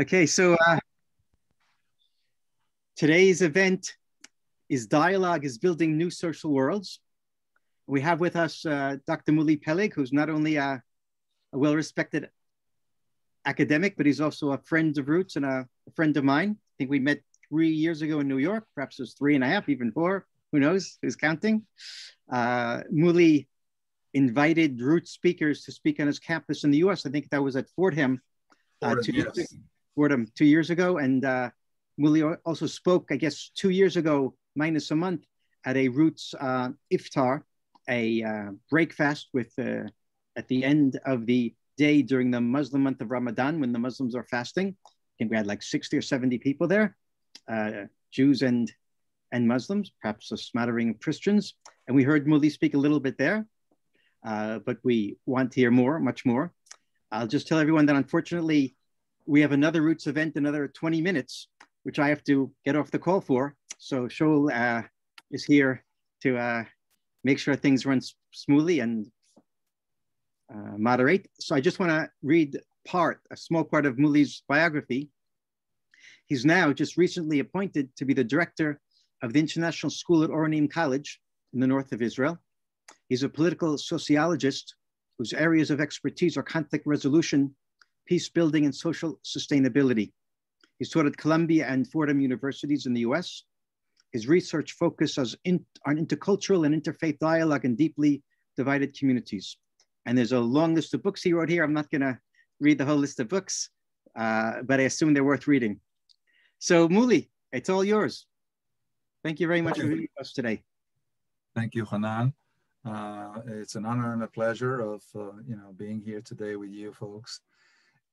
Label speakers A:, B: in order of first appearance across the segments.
A: Okay, so uh, today's event is Dialogue is Building New Social Worlds. We have with us uh, Dr. Muli Peleg, who's not only a, a well-respected academic, but he's also a friend of Roots and a, a, friend of mine. I think we met three years ago in New York, perhaps it was three and a half, even four, who knows, who's counting. Uh, Muli invited Roots speakers to speak on his campus in the US. I think that was at Fordham uh, two, yes. Fordham two years ago. And uh, Muli also spoke, I guess, two years ago, minus a month, at a Roots uh, Iftar, a uh, breakfast with uh, at the end of the day during the Muslim month of Ramadan when the Muslims are fasting. I think we had like 60 or 70 people there, uh, Jews and and Muslims, perhaps a smattering of Christians. And we heard Muli speak a little bit there, uh, but we want to hear more, much more. I'll just tell everyone that unfortunately we have another Roots event, another 20 minutes, which I have to get off the call for. So Shaul uh, is here to uh, make sure things run smoothly and uh, moderate. So I just want to read part, a small part of Muli's biography. He's now just recently appointed to be the director of the International School at Oranim College in the north of Israel. He's a political sociologist whose areas of expertise are conflict resolution, peace building, and social sustainability. He's taught at Columbia and Fordham universities in the US. His research focuses in, on intercultural and interfaith dialogue in deeply divided communities. And there's a long list of books he wrote here. I'm not going to read the whole list of books, uh, but I assume they're worth reading. So, Muli, it's all yours. Thank you very much for being with us today.
B: Thank you, Hanan. Uh, it's an honor and a pleasure of uh, you know being here today with you folks.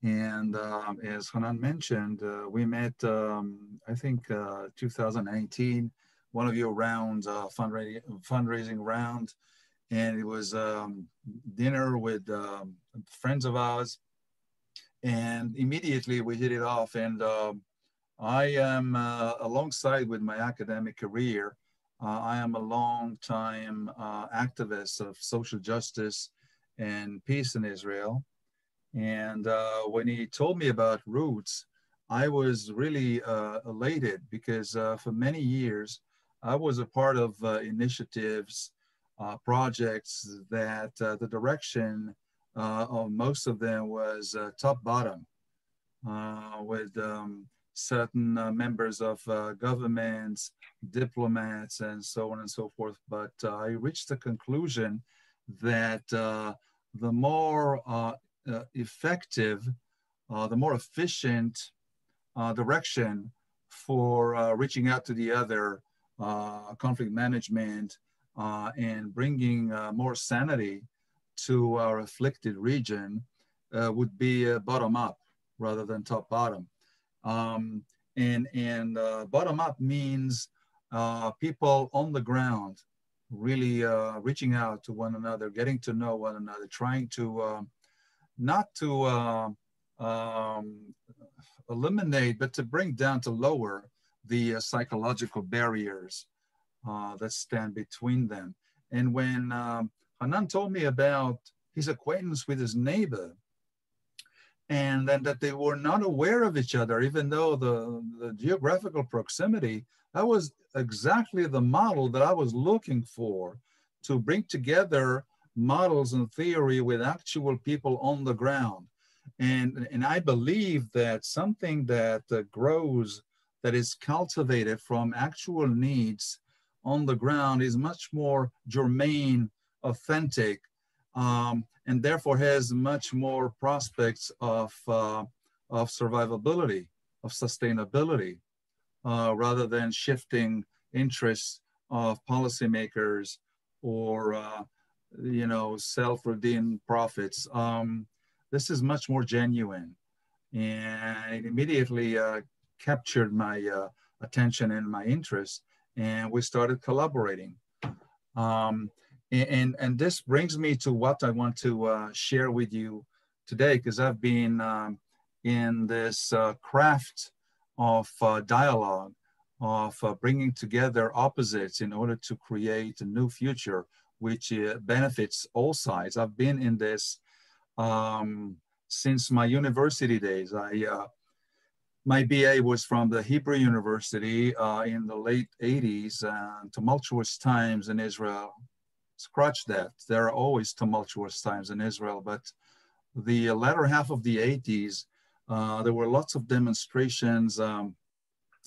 B: And uh, as Hanan mentioned, uh, we met um, I think uh, 2019, one of your rounds, uh, fundraising fundraising round, and it was um, dinner with um, friends of ours, and immediately we hit it off. And um, I am alongside with my academic career. Uh, I am a long-time uh, activist of social justice and peace in Israel. And uh, when he told me about Roots, I was really uh, elated because uh, for many years, I was a part of uh, initiatives, projects that the direction of most of them was top-bottom with um, certain uh, members of uh, governments, diplomats, and so on and so forth. But uh, I reached the conclusion that uh, the more uh, uh, effective, the more efficient direction for reaching out to the other conflict management and bringing more sanity to our afflicted region would be bottom up rather than top bottom. Um, and and uh, bottom up means uh, people on the ground really uh, reaching out to one another, getting to know one another, trying to um, not to uh, um, eliminate, but to bring down to lower the uh, psychological barriers uh, that stand between them. And when um, Hanan told me about his acquaintance with his neighbor, and then that they were not aware of each other, even though the, the geographical proximity, that was exactly the model that I was looking for to bring together models and theory with actual people on the ground. And, and I believe that something that uh, grows, that is cultivated from actual needs on the ground is much more germane, authentic, um, and therefore has much more prospects of, uh, of survivability, of sustainability, uh, rather than shifting interests of policymakers or uh, you know self-redeemed profits. Um, this is much more genuine, and it immediately uh, captured my uh, attention and my interest, and we started collaborating. Um, and, and this brings me to what I want to uh, share with you today, because I've been um, in this uh, craft of uh, dialogue, of uh, bringing together opposites in order to create a new future, which uh, benefits all sides. I've been in this um, since my university days. I, uh, my BA was from the Hebrew University uh, in the late 80s, uh, tumultuous times in Israel. Scratch that. There are always tumultuous times in Israel, but the latter half of the 80s, uh, there were lots of demonstrations, um,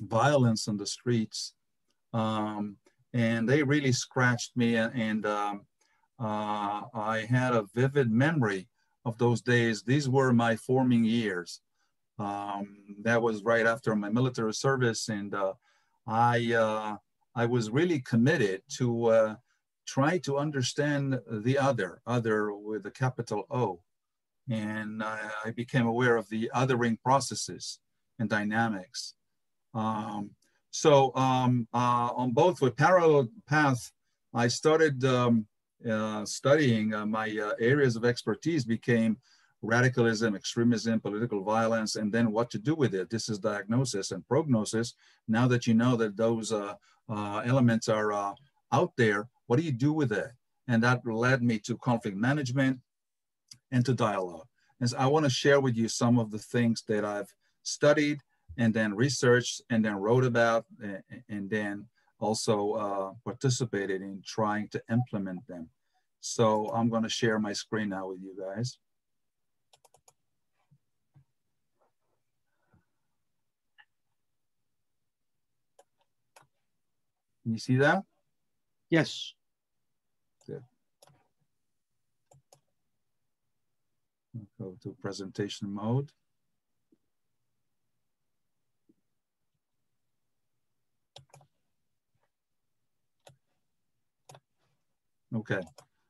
B: violence in the streets, um, and they really scratched me. And um, uh, I had a vivid memory of those days. These were my forming years. Um, that was right after my military service, and uh, I uh, I was really committed to uh, try to understand the other, other with a capital O, and I became aware of the othering processes and dynamics. Um, so um, uh, on both with parallel path, I started um, uh, studying uh, my areas of expertise became radicalism, extremism, political violence, and then what to do with it. This is diagnosis and prognosis. Now that you know that those uh, uh, elements are uh, out there, what do you do with it? And that led me to conflict management and to dialogue. And so I want to share with you some of the things that I've studied and then researched and then wrote about and then also uh, participated in trying to implement them. So I'm going to share my screen now with you guys. Can you see that?
A: Yes.
B: Good. Go to presentation mode. Okay,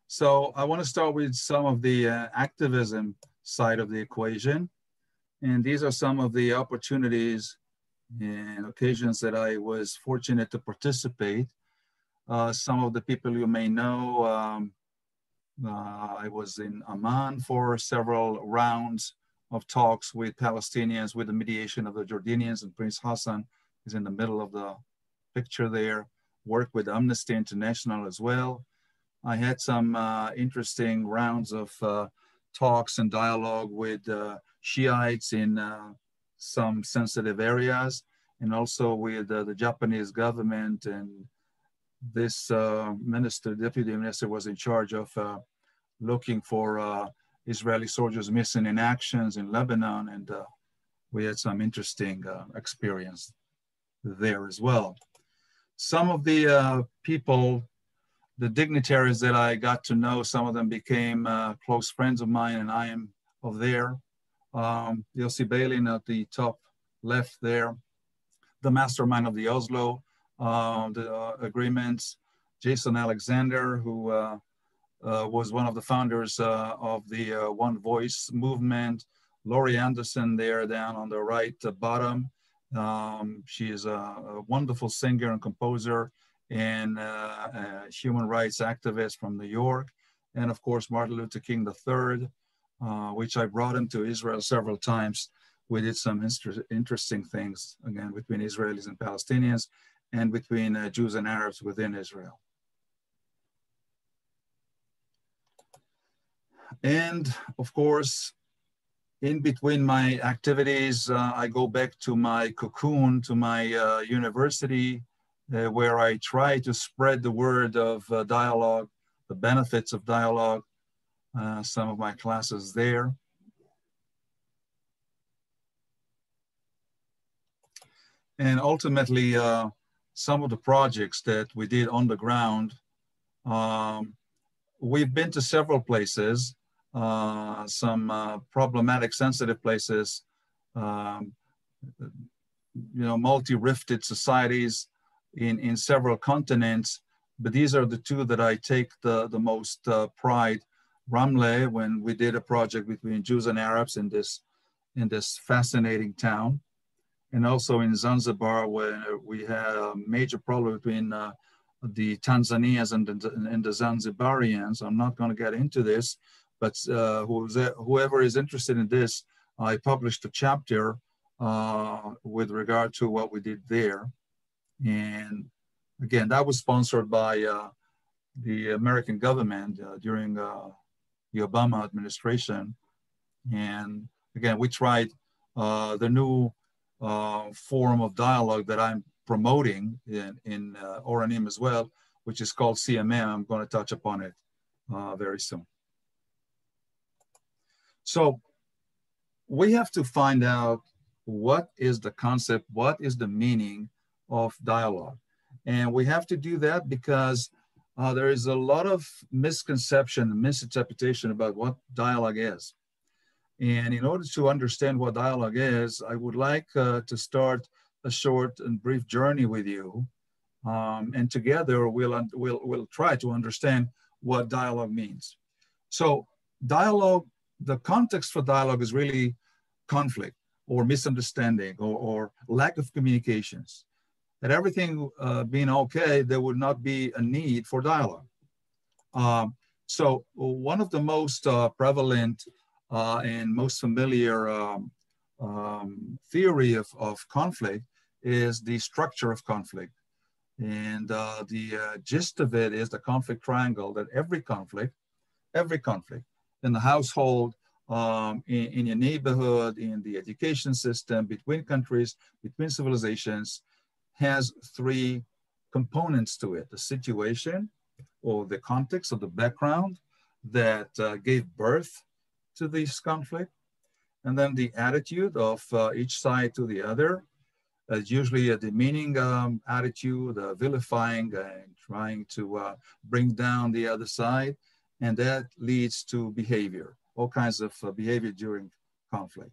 B: so I want to start with some of the uh, activism side of the equation. And these are some of the opportunities and occasions that I was fortunate to participate. Uh, some of the people you may know, um, uh, I was in Amman for several rounds of talks with Palestinians with the mediation of the Jordanians and Prince Hassan is in the middle of the picture there. Work with Amnesty International as well. I had some uh, interesting rounds of uh, talks and dialogue with uh, Shiites in uh, some sensitive areas and also with uh, the Japanese government and this uh, minister, deputy minister was in charge of looking for Israeli soldiers missing in actions in Lebanon. And we had some interesting experience there as well. Some of the people, the dignitaries that I got to know, some of them became close friends of mine and I am of there. Um, Yossi Beilin at the top left there, the mastermind of the Oslo uh, the, uh, agreements, Jason Alexander, who uh, uh, was one of the founders of the One Voice movement, Laurie Anderson there down on the right bottom. Um, she is a, a, wonderful singer and composer and a human rights activist from New York. And of course, Martin Luther King III, uh, which I brought him to Israel several times we did some interesting things, again, between Israelis and Palestinians and between uh, Jews and Arabs within Israel. And of course, in between my activities, uh, I go back to my cocoon, to my uh, university, uh, where I try to spread the word of uh, dialogue, the benefits of dialogue, uh, some of my classes there. And ultimately, uh, some of the projects that we did on the ground, um, we've been to several places, uh, some uh, problematic, sensitive places, um, you know, multi-rifted societies in, in several continents. But these are the two that I take the, the most uh, pride. Ramle, when we did a project between Jews and Arabs in this, in this fascinating town and also in Zanzibar where we had a major problem between uh, the Tanzanians and the, and the Zanzibarians. I'm not going to get into this, but uh, whoever is interested in this, I published a chapter uh, with regard to what we did there. And again, that was sponsored by uh, the American government uh, during uh, the Obama administration. And again, we tried the new uh, form of dialogue that I'm promoting in, in uh, Oranim as well, which is called CMM. I'm going to touch upon it uh, very soon. So we have to find out what is the concept, what is the meaning of dialogue. And we have to do that because uh, there is a lot of misconception and misinterpretation about what dialogue is. And in order to understand what dialogue is, I would like uh, to start a short and brief journey with you. Um, and together we'll, we'll, we'll try to understand what dialogue means. So dialogue, the context for dialogue is really conflict or misunderstanding or, or lack of communications. That everything uh, being okay, there would not be a need for dialogue. Um, so one of the most uh, prevalent uh, and most familiar um, um, theory of, of conflict is the structure of conflict. And uh, the uh, gist of it is the conflict triangle that every conflict, every conflict in the household, um, in, in, your neighborhood, in the education system, between countries, between civilizations, has three components to it. The situation or the context or the background that uh, gave birth to this conflict, and then the attitude of uh, each side to the other, uh, usually a demeaning um, attitude, uh, vilifying and trying to uh, bring down the other side, and that leads to behavior, all kinds of uh, behavior during conflict.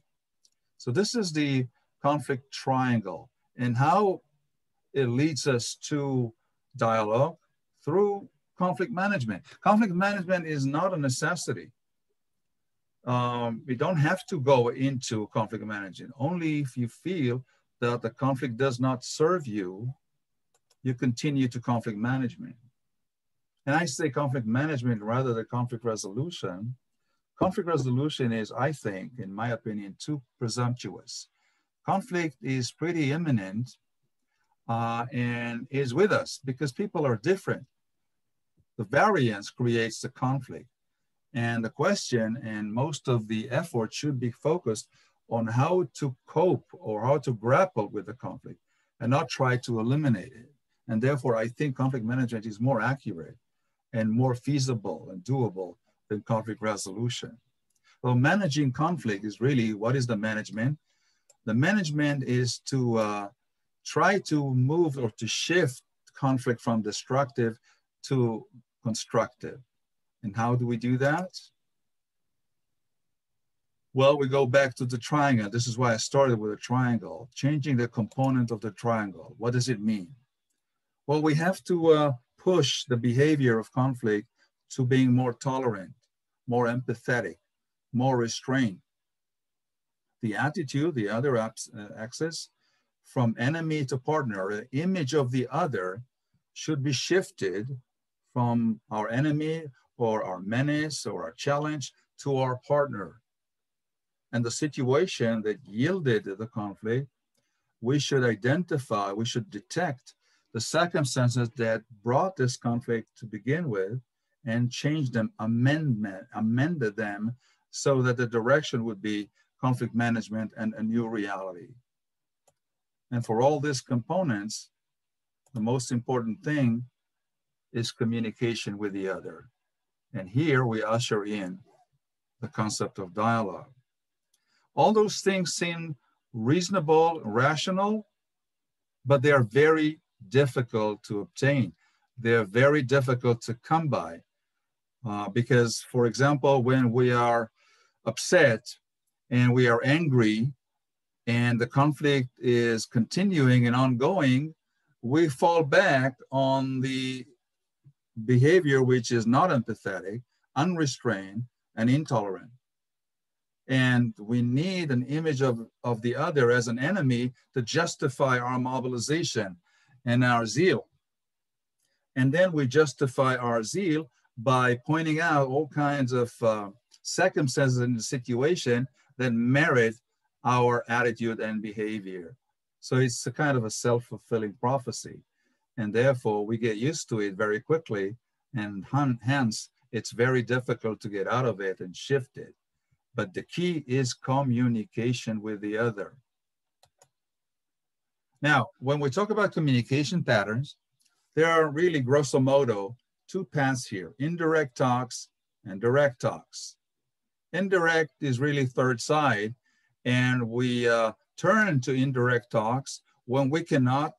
B: So this is the conflict triangle and how it leads us to dialogue through conflict management. Conflict management is not a necessity um, we don't have to go into conflict management. Only if you feel that the conflict does not serve you, you continue to conflict management. And I say conflict management rather than conflict resolution. Conflict resolution is, I think, in my opinion, too presumptuous. Conflict is pretty imminent uh, and is with us because people are different. The variance creates the conflict. And the question and most of the effort should be focused on how to cope or how to grapple with the conflict and not try to eliminate it. And therefore, I think conflict management is more accurate and more feasible and doable than conflict resolution. Well, managing conflict is really what is the management? The management is to uh, try to move or to shift conflict from destructive to constructive. And how do we do that? Well, we go back to the triangle. This is why I started with a triangle, changing the component of the triangle. What does it mean? Well, we have to uh, push the behavior of conflict to being more tolerant, more empathetic, more restrained. The attitude, the other uh, axis, from enemy to partner, the image of the other should be shifted from our enemy or our menace or our challenge to our partner. And the situation that yielded the conflict, we should identify, we should detect the circumstances that brought this conflict to begin with and change them, amendment, amended them so that the direction would be conflict management and a new reality. And for all these components, the most important thing is communication with the other. And here we usher in the concept of dialogue. All those things seem reasonable, rational, but they are very difficult to obtain. They're very difficult to come by. Uh, because, for example, when we are upset and we are angry and the conflict is continuing and ongoing, we fall back on the behavior which is not empathetic, unrestrained, and intolerant. And we need an image of, of the other as an enemy to justify our mobilization and our zeal. And then we justify our zeal by pointing out all kinds of uh, circumstances in the situation that merit our attitude and behavior. So it's a kind of a self-fulfilling prophecy and therefore we get used to it very quickly and hence it's very difficult to get out of it and shift it but the key is communication with the other Now, when we talk about communication patterns, there are really grosso modo two paths here, indirect talks and direct talks. Indirect is really third side, and we uh, turn to indirect talks when we cannot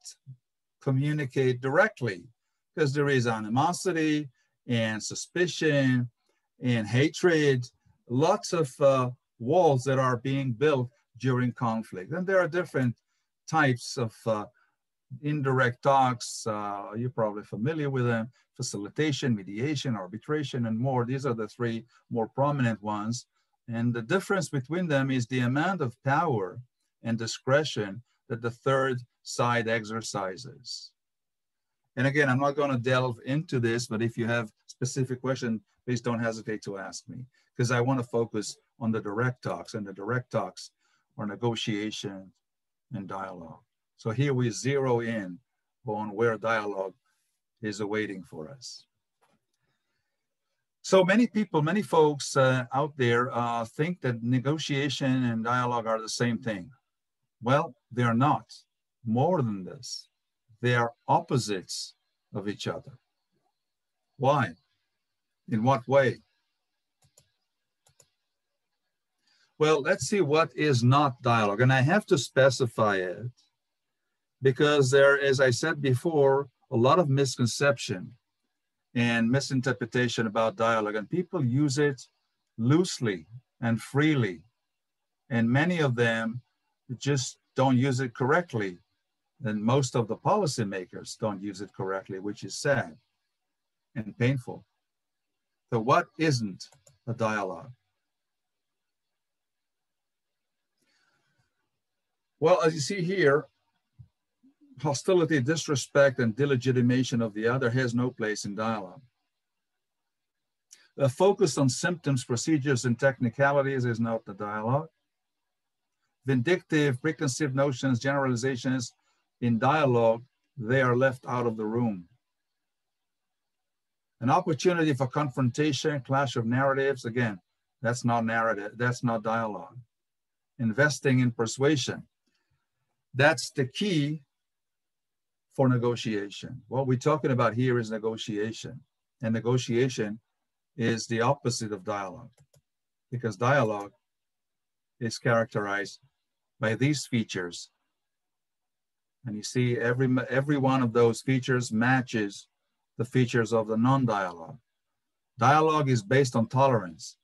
B: communicate directly because there is animosity and suspicion and hatred, lots of uh, walls that are being built during conflict. And there are different types of uh, indirect talks. Uh, you're probably familiar with them, facilitation, mediation, arbitration, and more. These are the three more prominent ones. And the difference between them is the amount of power and discretion that the third side exercises. And again, I'm not going to delve into this, but if you have specific question, please don't hesitate to ask me because I want to focus on the direct talks and the direct talks are negotiation and dialogue. So here we zero in on where dialogue is awaiting for us. So many people, many folks uh, out there uh, think that negotiation and dialogue are the same thing. Well, they are not. More than this, they are opposites of each other. Why? In what way? Well, let's see what is not dialogue. And I have to specify it because there, as I said before, a lot of misconception and misinterpretation about dialogue, and people use it loosely and freely. And many of them just don't use it correctly. And most of the policymakers don't use it correctly, which is sad and painful. So, what isn't a dialogue? Well, as you see here, hostility, disrespect, and delegitimation of the other has no place in dialogue. A focus on symptoms, procedures, and technicalities is not the dialogue. Vindictive, preconceived notions, generalizations in dialogue, they are left out of the room. An opportunity for confrontation, clash of narratives, again, that's not narrative, that's not dialogue. Investing in persuasion, that's the key for negotiation. What we're talking about here is negotiation. And negotiation is the opposite of dialogue because dialogue is characterized by these features. And you see every, every one of those features matches the features of the non-dialogue. Dialogue is based on tolerance,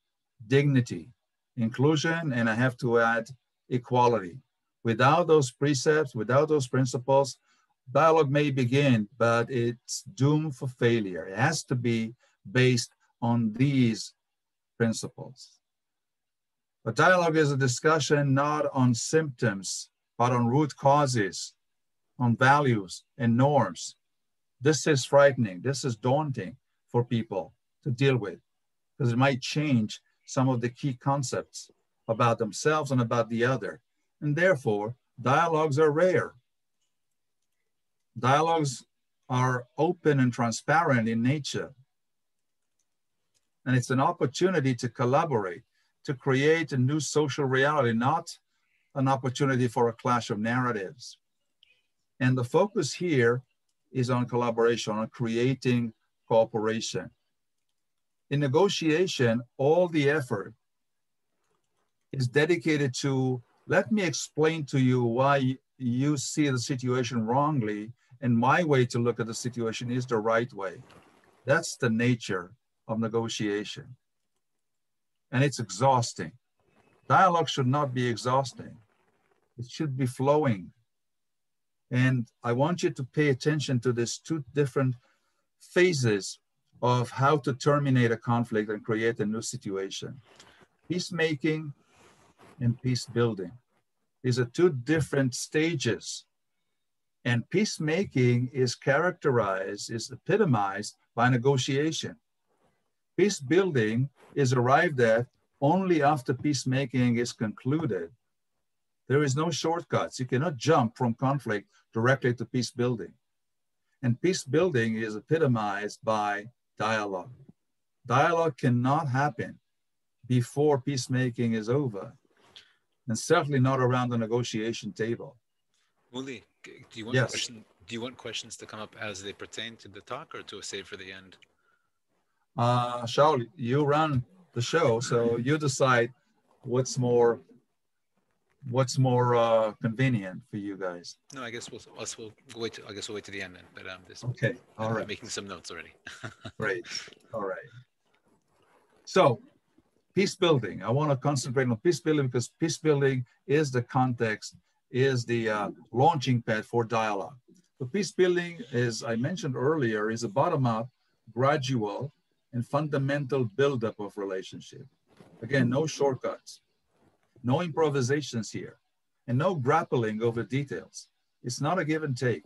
B: dignity, inclusion, and I have to add equality. Without those precepts, without those principles, dialogue may begin, but it's doomed for failure. It has to be based on these principles. But dialogue is a discussion not on symptoms, but on root causes, on values and norms. This is frightening. This is daunting for people to deal with because it might change some of the key concepts about themselves and about the other and therefore dialogues are rare. Dialogues are open and transparent in nature. And it's an opportunity to collaborate, to create a new social reality, not an opportunity for a clash of narratives. And the focus here is on collaboration, on creating cooperation. In negotiation, all the effort is dedicated to let me explain to you why you see the situation wrongly and my way to look at the situation is the right way. That's the nature of negotiation. And it's exhausting. Dialogue should not be exhausting. It should be flowing. And I want you to pay attention to these two different phases of how to terminate a conflict and create a new situation. Peacemaking and peace building. These are two different stages. And peacemaking is characterized, is epitomized by negotiation. Peace building is arrived at only after peacemaking is concluded. There is no shortcuts. You cannot jump from conflict directly to peace building. And peace building is epitomized by dialogue. Dialogue cannot happen before peacemaking is over and certainly not around the negotiation table.
C: Muli, do you want
B: yes.
C: question, do you want questions to come up as they pertain to the talk or to save for the end?
B: Uh, Shaul, you run the show, so you decide what's more what's more uh, convenient for you guys.
C: No, I guess we'll us we'll wait. To, I guess we'll wait to the end then. But um, this
B: Okay, all right,
C: making some notes already.
B: great, all right. So, peace building. I want to concentrate on peace building because peace building is the context, is the uh, launching pad for dialogue. So, peace building, as I mentioned earlier, is a bottom-up, gradual, and fundamental buildup of relationship. Again, no shortcuts, no improvisations here, and no grappling over details. It's not a give and take.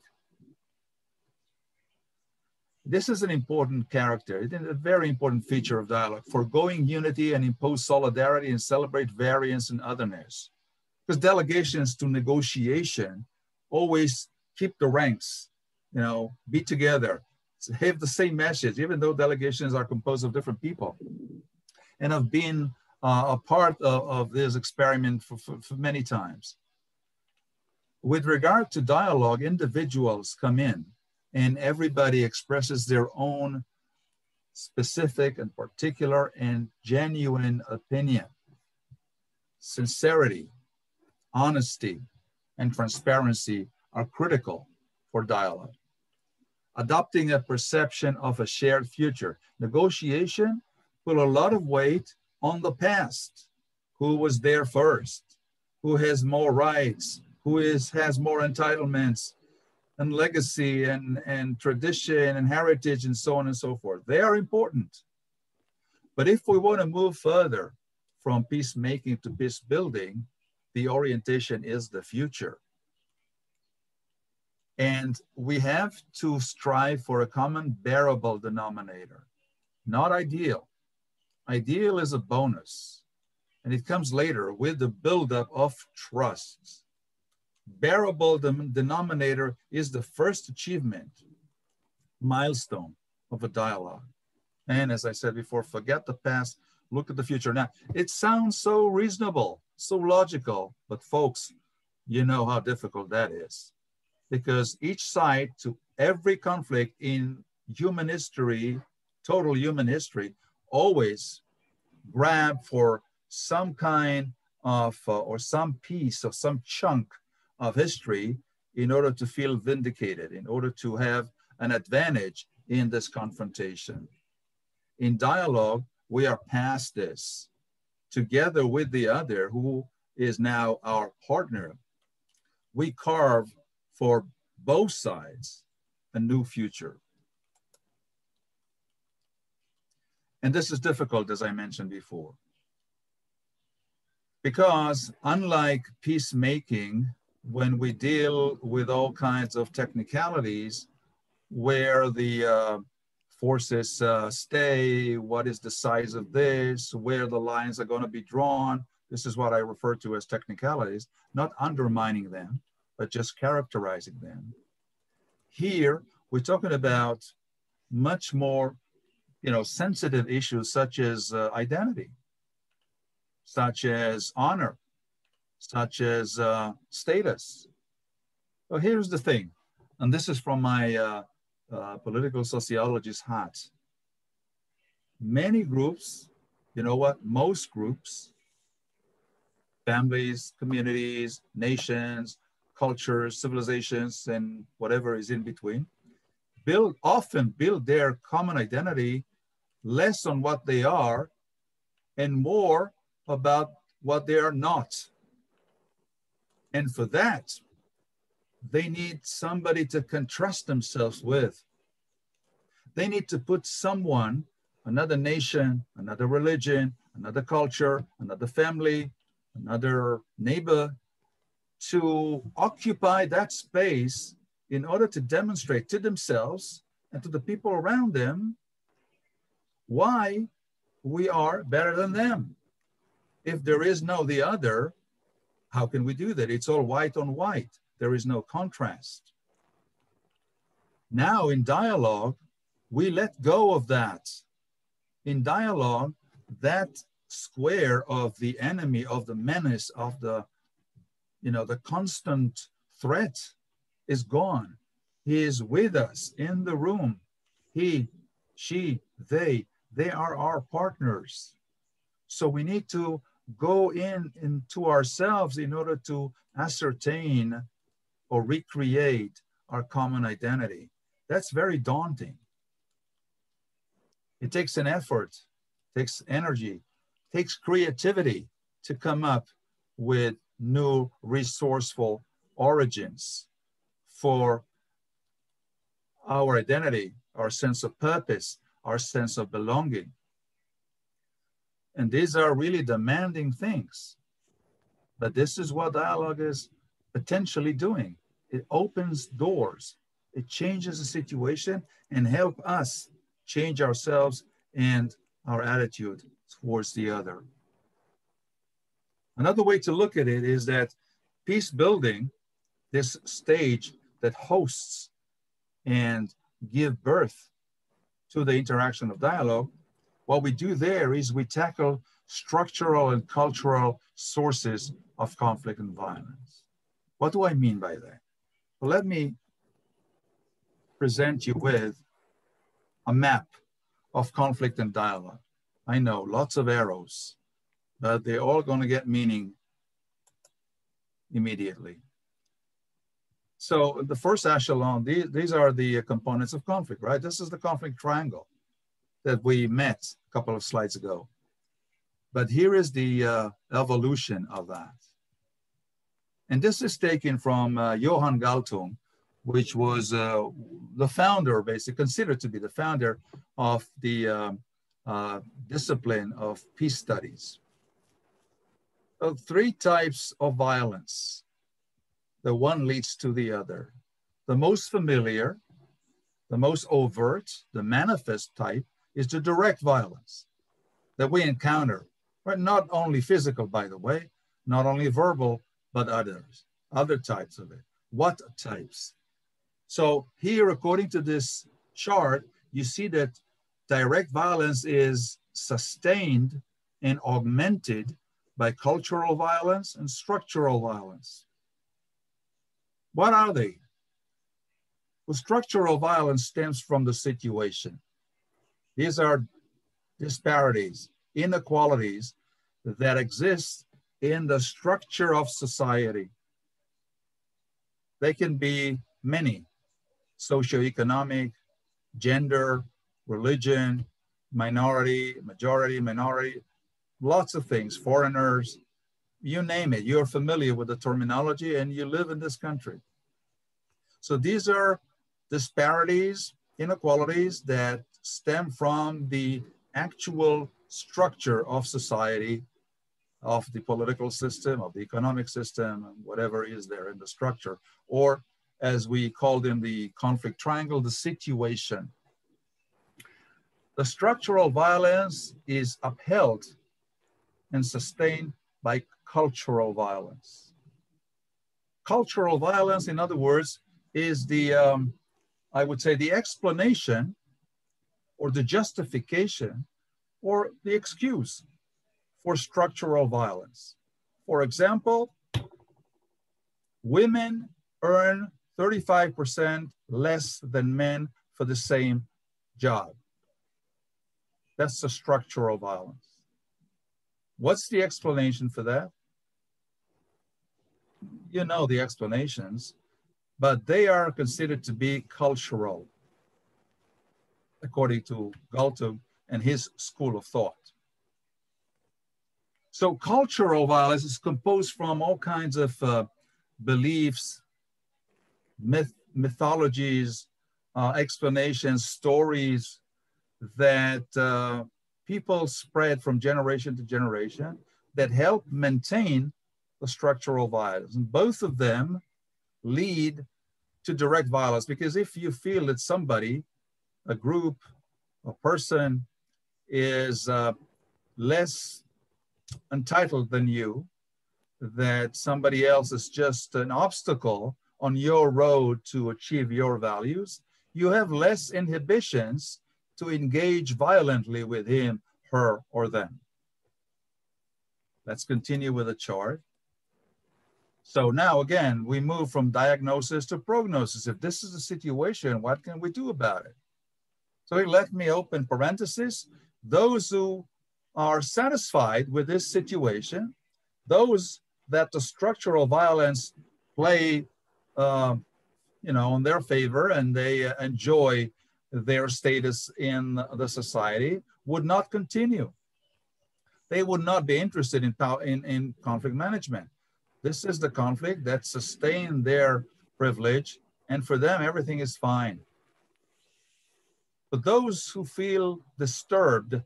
B: This is an important character, it is a very important feature of dialogue, foregoing unity and impose solidarity and celebrate variance and otherness. Because delegations to negotiation always keep the ranks, you know, be together, have the same message, even though delegations are composed of different people. And I've been uh, a part of, of this experiment for, for, for many times. With regard to dialogue, individuals come in and everybody expresses their own specific and particular and genuine opinion. Sincerity, honesty, and transparency are critical for dialogue. Adopting a perception of a shared future. Negotiation put a lot of weight on the past. Who was there first? Who has more rights? Who is, has more entitlements? and legacy and, and tradition and heritage and so on and so forth. They are important. But if we want to move further from peacemaking to peace building, the orientation is the future. And we have to strive for a common bearable denominator, not ideal. Ideal is a bonus, and it comes later with the buildup of trust bearable denominator is the first achievement milestone of a dialogue. And as I said before, forget the past, look at the future. Now, it sounds so reasonable, so logical, but folks, you know how difficult that is. Because each side to every conflict in human history, total human history, always grab for some kind of, uh, or some piece or some chunk of history in order to feel vindicated, in order to have an advantage in this confrontation. In dialogue, we are past this. Together with the other, who is now our partner, we carve for both sides a new future. And this is difficult, as I mentioned before. Because unlike peacemaking, when we deal with all kinds of technicalities where the uh, forces uh, stay, what is the size of this, where the lines are going to be drawn. This is what I refer to as technicalities, not undermining them, but just characterizing them. Here, we're talking about much more, you know, sensitive issues such as uh, identity, such as honor, such as uh, status. Well, here's the thing, and this is from my uh, political sociologist hat. Many groups, you know what, most groups, families, communities, nations, cultures, civilizations, and whatever is in between, build often build their common identity less on what they are and more about what they are not. And for that, they need somebody to contrast themselves with. They need to put someone, another nation, another religion, another culture, another family, another neighbor, to occupy that space in order to demonstrate to themselves and to the people around them why we are better than them. If there is no the other, how can we do that? It's all white on white. There is no contrast. Now in dialogue, we let go of that. In dialogue, that square of the enemy, of the menace, of the, you know, the constant threat is gone. He is with us in the room. He, she, they, they are our partners. So we need to go in into ourselves in order to ascertain or recreate our common identity. That's very daunting. It takes an effort, takes energy, takes creativity to come up with new resourceful origins for our identity, our sense of purpose, our sense of belonging. And these are really demanding things. But this is what dialogue is potentially doing. It opens doors, it changes the situation and help us change ourselves and our attitude towards the other. Another way to look at it is that peace building, this stage that hosts and give birth to the interaction of dialogue, what we do there is we tackle structural and cultural sources of conflict and violence. What do I mean by that? Well, let me present you with a map of conflict and dialogue. I know, lots of arrows, but they're all going to get meaning immediately. So the first echelon, these, these are the components of conflict, right? This is the conflict triangle that we met a couple of slides ago. But here is the uh, evolution of that. And this is taken from uh, Johan Galtung, which was uh, the founder, basically considered to be the founder of the um, uh, discipline of peace studies. So three types of violence. The one leads to the other. The most familiar, the most overt, the manifest type is the direct violence that we encounter, but not only physical, by the way, not only verbal, but others, other types of it. What types? So here, according to this chart, you see that direct violence is sustained and augmented by cultural violence and structural violence. What are they? Well, structural violence stems from the situation. These are disparities, inequalities that exist in the structure of society. They can be many, socioeconomic, gender, religion, minority, majority, minority, lots of things, foreigners, you name it. You're familiar with the terminology and you live in this country. So these are disparities, inequalities that stem from the actual structure of society, of the political system, of the economic system, whatever is there in the structure, or as we called in the conflict triangle, the situation. The structural violence is upheld and sustained by cultural violence. Cultural violence, in other words, is the, um, I would say, the explanation or the justification or the excuse for structural violence. For example, women earn 35% less than men for the same job. That's the structural violence. What's the explanation for that? You know the explanations, but they are considered to be cultural, according to Galtung and his school of thought. So cultural violence is composed from all kinds of uh, beliefs, myth, mythologies, uh, explanations, stories that uh, people spread from generation to generation that help maintain the structural violence. And both of them lead to direct violence because if you feel that somebody, a group, a person is uh, less entitled than you, that somebody else is just an obstacle on your road to achieve your values, you have less inhibitions to engage violently with him, her, or them. Let's continue with the chart. So now again, we move from diagnosis to prognosis. If this is the situation, what can we do about it? So he me open parenthesis. Those who are satisfied with this situation, those that the structural violence play, uh, you know, in their favor and they enjoy their status in the society, would not continue. They would not be interested in, in, in conflict management. This is the conflict that sustained their privilege, and for them, everything is fine. But those who feel disturbed,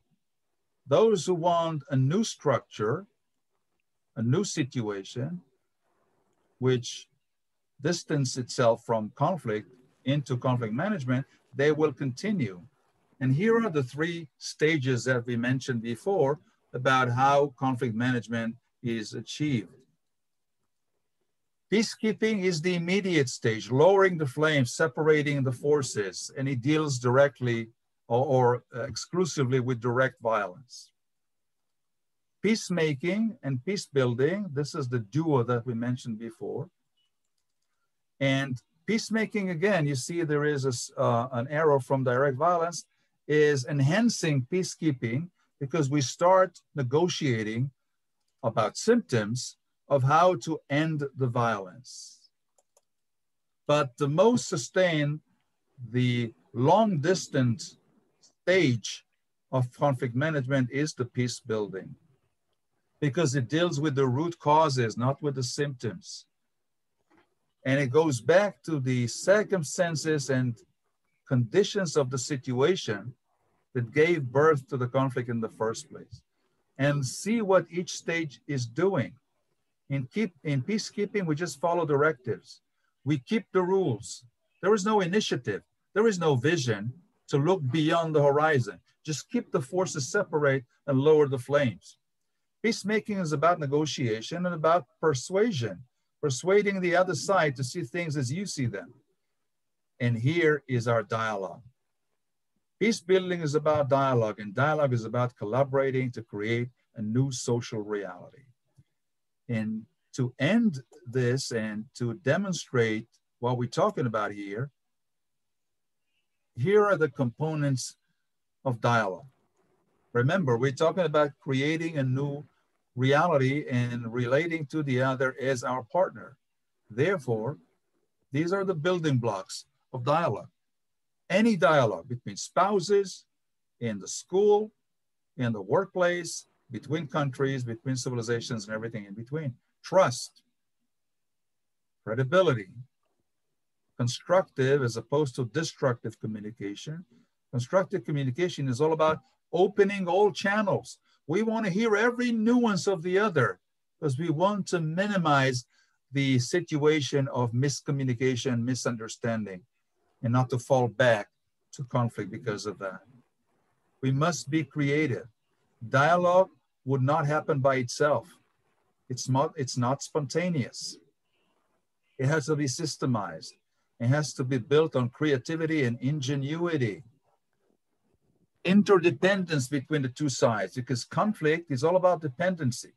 B: those who want a new structure, a new situation, which distance itself from conflict into conflict management, they will continue. And here are the three stages that we mentioned before about how conflict management is achieved. Peacekeeping is the immediate stage, lowering the flames, separating the forces, and it deals directly or, or uh, exclusively with direct violence. Peacemaking and peace building, this is the duo that we mentioned before. And peacemaking, again, you see there is a, uh, an arrow from direct violence, is enhancing peacekeeping because we start negotiating about symptoms of how to end the violence. But the most sustained, the long distance stage of conflict management is the peace building because it deals with the root causes, not with the symptoms. And it goes back to the circumstances and conditions of the situation that gave birth to the conflict in the first place and see what each stage is doing. In, keep, in peacekeeping, we just follow directives. We keep the rules. There is no initiative. There is no vision to look beyond the horizon. Just keep the forces separate and lower the flames. Peacemaking is about negotiation and about persuasion, persuading the other side to see things as you see them. And here is our dialogue. Peace building is about dialogue, and dialogue is about collaborating to create a new social reality. And to end this and to demonstrate what we're talking about here, here are the components of dialogue. Remember, we're talking about creating a new reality and relating to the other as our partner. Therefore, these are the building blocks of dialogue any dialogue between spouses, in the school, in the workplace, between countries, between civilizations, and everything in between. Trust, credibility, constructive as opposed to destructive communication. Constructive communication is all about opening all channels. We want to hear every nuance of the other because we want to minimize the situation of miscommunication, misunderstanding and not to fall back to conflict because of that. We must be creative. Dialogue would not happen by itself. It's not, it's not spontaneous. It has to be systemized. It has to be built on creativity and ingenuity. Interdependence between the two sides, because conflict is all about dependency.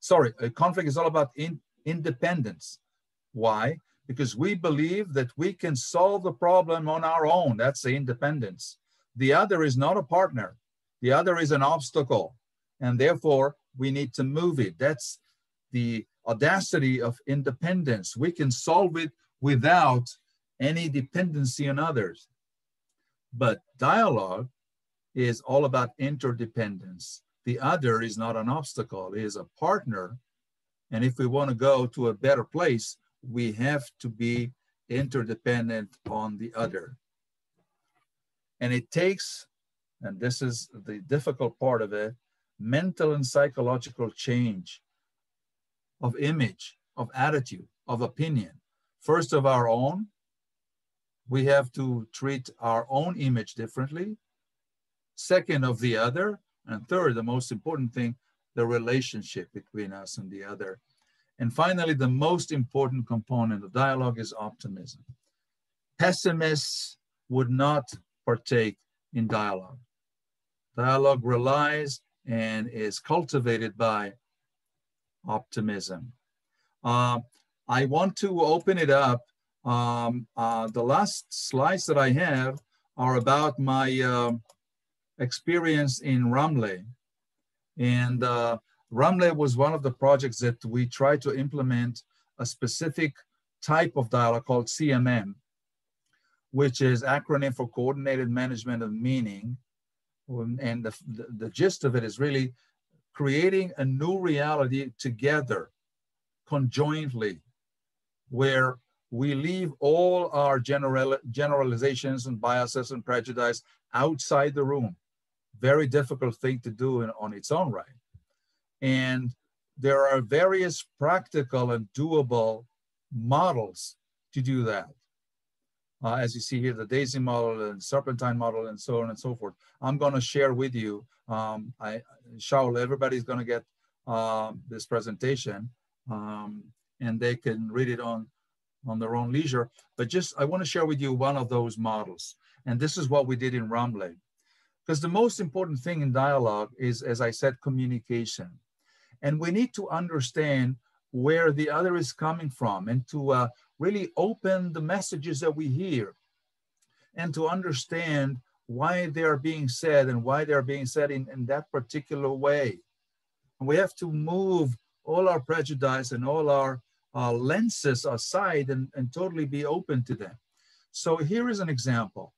B: Sorry, a conflict is all about in, independence. Why? because we believe that we can solve the problem on our own. That's the independence. The other is not a partner. The other is an obstacle. And therefore, we need to move it. That's the audacity of independence. We can solve it without any dependency on others. But dialogue is all about interdependence. The other is not an obstacle, it is a partner. And if we want to go to a better place, we have to be interdependent on the other. And it takes, and this is the difficult part of it, mental and psychological change of image, of attitude, of opinion. First of our own, we have to treat our own image differently. Second of the other. And third, the most important thing, the relationship between us and the other and finally, the most important component of dialogue is optimism. Pessimists would not partake in dialogue. Dialogue relies and is cultivated by optimism. Uh, I want to open it up. Um, uh, the last slides that I have are about my uh, experience in Ramle. And uh, Ramle was one of the projects that we tried to implement a specific type of dialogue called CMM, which is acronym for Coordinated Management of Meaning. And the, the, the gist of it is really creating a new reality together, conjointly, where we leave all our general, generalizations and biases and prejudice outside the room. Very difficult thing to do in, on its own right. And there are various practical and doable models to do that. Uh, as you see here, the DAISY model and Serpentine model and so on and so forth. I'm going to share with you. Um, I, Shaul, everybody's going to get uh, this presentation um, and they can read it on, on their own leisure. But just, I want to share with you one of those models. And this is what we did in Ramle. Because the most important thing in dialogue is, as I said, communication. And we need to understand where the other is coming from and to uh, really open the messages that we hear and to understand why they are being said and why they're being said in, in that particular way. And we have to move all our prejudice and all our uh, lenses aside and, and totally be open to them. So here is an example.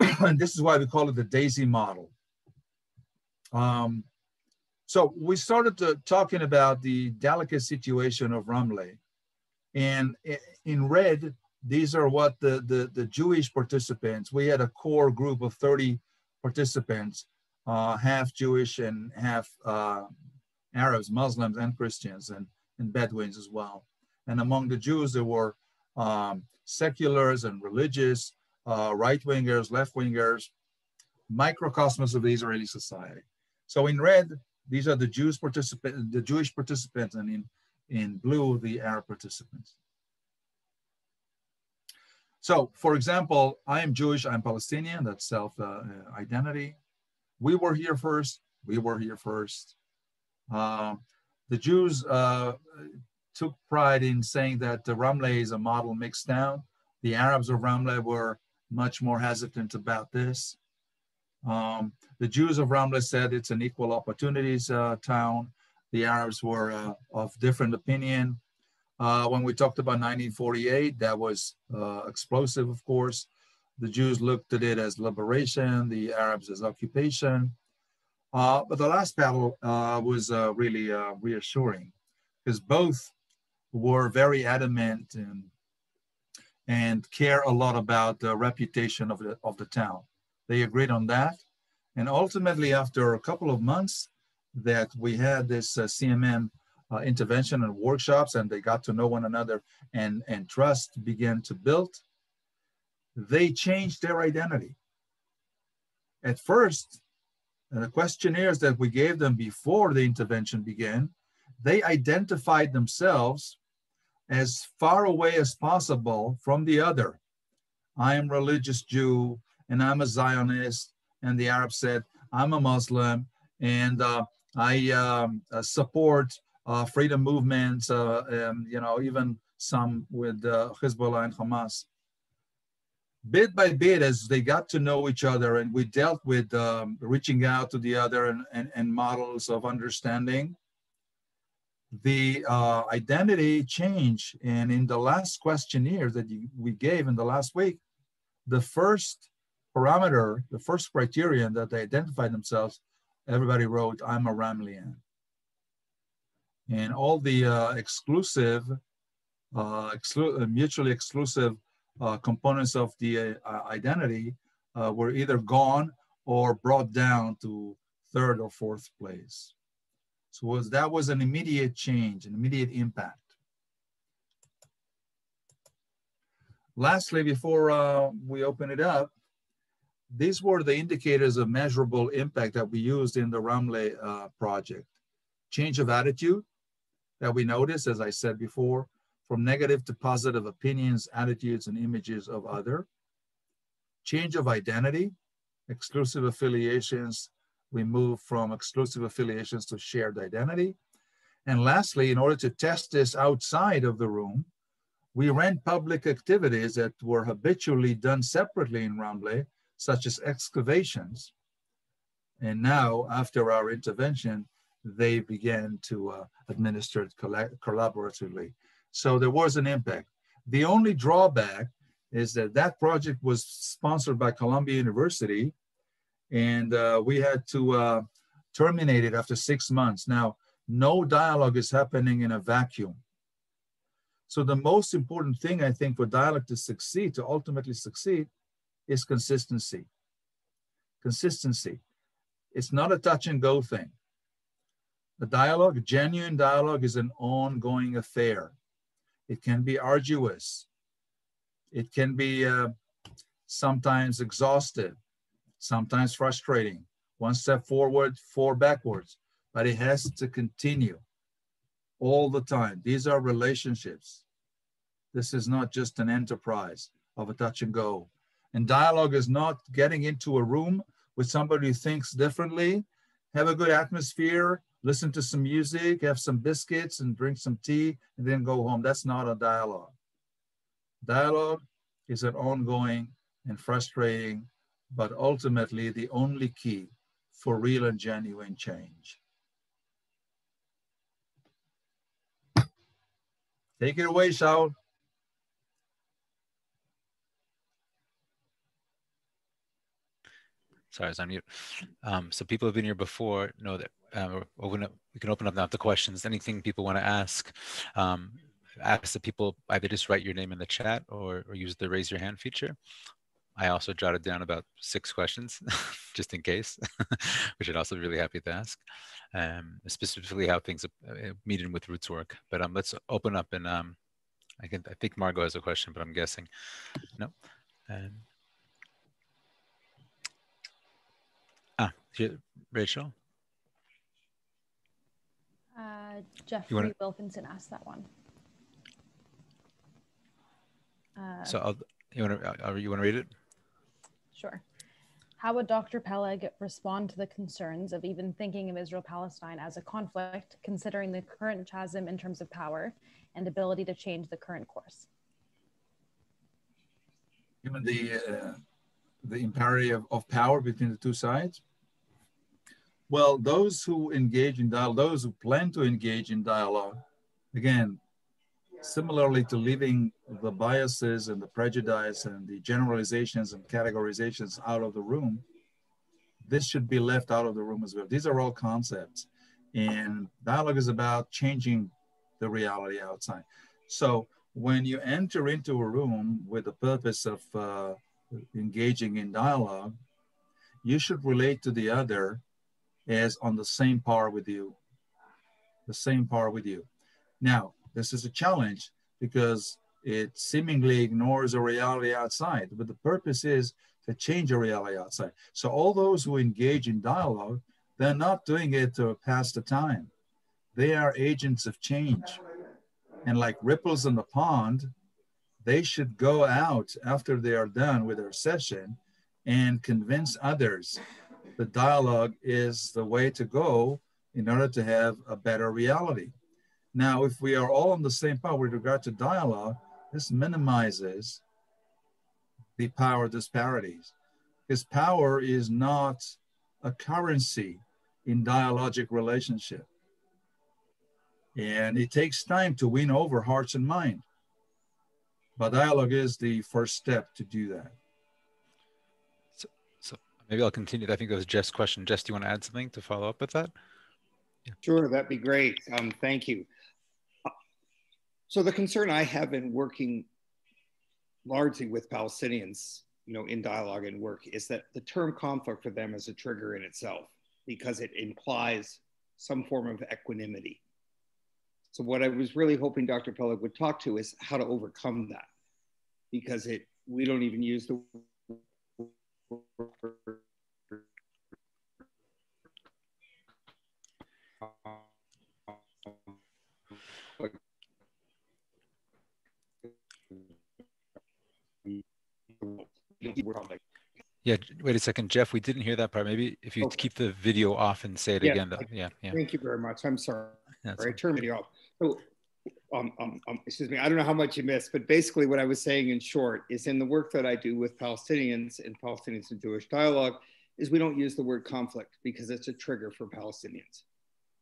B: and this is why we call it the DAISY model. Um, so we started to, talking about the delicate situation of Ramle. And in red, these are what the, the, the Jewish participants, we had a core group of 30 participants, uh, half Jewish and half uh, Arabs, Muslims, and Christians, and, and Bedouins as well. And among the Jews, there were um, seculars and religious, uh, right wingers, left wingers, microcosmos of the Israeli society. So in red, these are the Jews participant, the Jewish participants, and in, in blue, the Arab participants. So, for example, I am Jewish, I'm Palestinian, that's self-identity. Uh, we were here first, we were here first. Uh, the Jews uh, took pride in saying that the Ramle is a model mixed town. The Arabs of Ramle were much more hesitant about this. Um, the Jews of Ramle said it's an equal opportunities uh, town. The Arabs were uh, of different opinion. Uh, when we talked about 1948, that was uh, explosive, of course. The Jews looked at it as liberation, the Arabs as occupation. Uh, but the last battle uh, was really reassuring because both were very adamant and, and care a lot about the reputation of the, of the town. They agreed on that. And ultimately, after a couple of months that we had this uh, CMM uh, intervention and workshops and they got to know one another and, and trust began to build, they changed their identity. At first, the questionnaires that we gave them before the intervention began, they identified themselves as far away as possible from the other. I am religious Jew and I'm a Zionist and the Arab said, I'm a Muslim and uh, I um, uh, support uh, freedom movements, uh, and, you know, even some with uh, Hezbollah and Hamas. Bit by bit, as they got to know each other and we dealt with um, reaching out to the other and, and, and models of understanding, the uh, identity changed. And in the last questionnaire that you, we gave in the last week, the first parameter, the first criterion that they identified themselves, everybody wrote, I'm a ramlian And all the uh, exclusive, uh, exclu uh, mutually exclusive uh, components of the uh, identity uh, were either gone or brought down to third or fourth place. So was, that was an immediate change, an immediate impact. Lastly, before we open it up, these were the indicators of measurable impact that we used in the Ramle uh, project. Change of attitude that we noticed, as I said before, from negative to positive opinions, attitudes, and images of other. Change of identity, exclusive affiliations, we move from exclusive affiliations to shared identity. And lastly, in order to test this outside of the room, we ran public activities that were habitually done separately in Ramle, such as excavations. And now, after our intervention, they began to uh, administer it collaboratively. So there was an impact. The only drawback is that that project was sponsored by Columbia University, and uh, we had to uh, terminate it after six months. Now, no dialogue is happening in a vacuum. So the most important thing I think for dialogue to succeed, to ultimately succeed, is consistency. Consistency. It's not a touch and go thing. The dialogue, genuine dialogue, is an ongoing affair. It can be arduous. It can be uh, sometimes exhaustive, sometimes frustrating. One step forward, four backwards, but it has to continue all the time. These are relationships. This is not just an enterprise of a touch and go. And dialogue is not getting into a room with somebody who thinks differently, have a good atmosphere, listen to some music, have some biscuits and drink some tea, and then go home. That's not a dialogue. Dialogue is an ongoing and frustrating, but ultimately the only key for real and genuine change. Take it away, Shaul.
C: Sorry, I was on mute. Um, so people who've been here before know that up, we can open up now to questions. Anything people want to ask, um, ask the people either just write your name in the chat or, or use the raise your hand feature. I also jotted down about six questions just in case, which I'd also be really happy to ask, um, specifically how things uh, meet in with roots work. But um, let's open up and um, I can I think Margot has a question, but I'm guessing no. Um, ah, Rachel.
D: Uh, Jeffrey wanna... Wilkinson asked that one.
C: Uh, so I'll, you want to uh, you want to read it?
D: Sure. How would Dr. Peleg respond to the concerns of even thinking of Israel Palestine as a conflict, considering the current chasm in terms of power and ability to change the current course?
B: Given the, uh, the imperative of, of power between the two sides? Well, those who engage in dialogue, those who plan to engage in dialogue, again, similarly to leaving the biases and the prejudice and the generalizations and categorizations out of the room, this should be left out of the room as well. These are all concepts. And dialogue is about changing the reality outside. So when you enter into a room with the purpose of uh, engaging in dialogue, you should relate to the other as on the same par with you. The same par with you. Now, this is a challenge because it seemingly ignores a reality outside, but the purpose is to change a reality outside. So all those who engage in dialogue, they're not doing it to pass the time. They are agents of change. And like ripples in the pond, they should go out after they are done with their session and convince others the dialogue is the way to go in order to have a better reality. Now, if we are all on the same power with regard to dialogue, this minimizes the power disparities because power is not a currency in dialogic relationship. And it takes time to win over hearts and mind. But dialogue is the first step to do that.
C: Maybe I'll continue. I think that was Jeff's question. Jess, do you want to add something to follow up with that?
E: Yeah. Sure, that'd be great. Um, thank you. So the concern I have in working largely with Palestinians, you know, in dialogue and work is that the term conflict for them is a trigger in itself because it implies some form of equanimity. So what I was really hoping Dr. Peleg would talk to is how to overcome that because it we don't even use the
C: Yeah, wait a second, Jeff. We didn't hear that part. Maybe if you okay. keep the video off and say it yeah, again. Though. Yeah, yeah.
E: Thank you very much. I'm sorry. That's I turned you off. So, um, um, um, excuse me, I don't know how much you missed, but basically what I was saying in short is in the work that I do with Palestinians and Palestinians and Jewish dialogue is we don't use the word conflict because it's a trigger for Palestinians.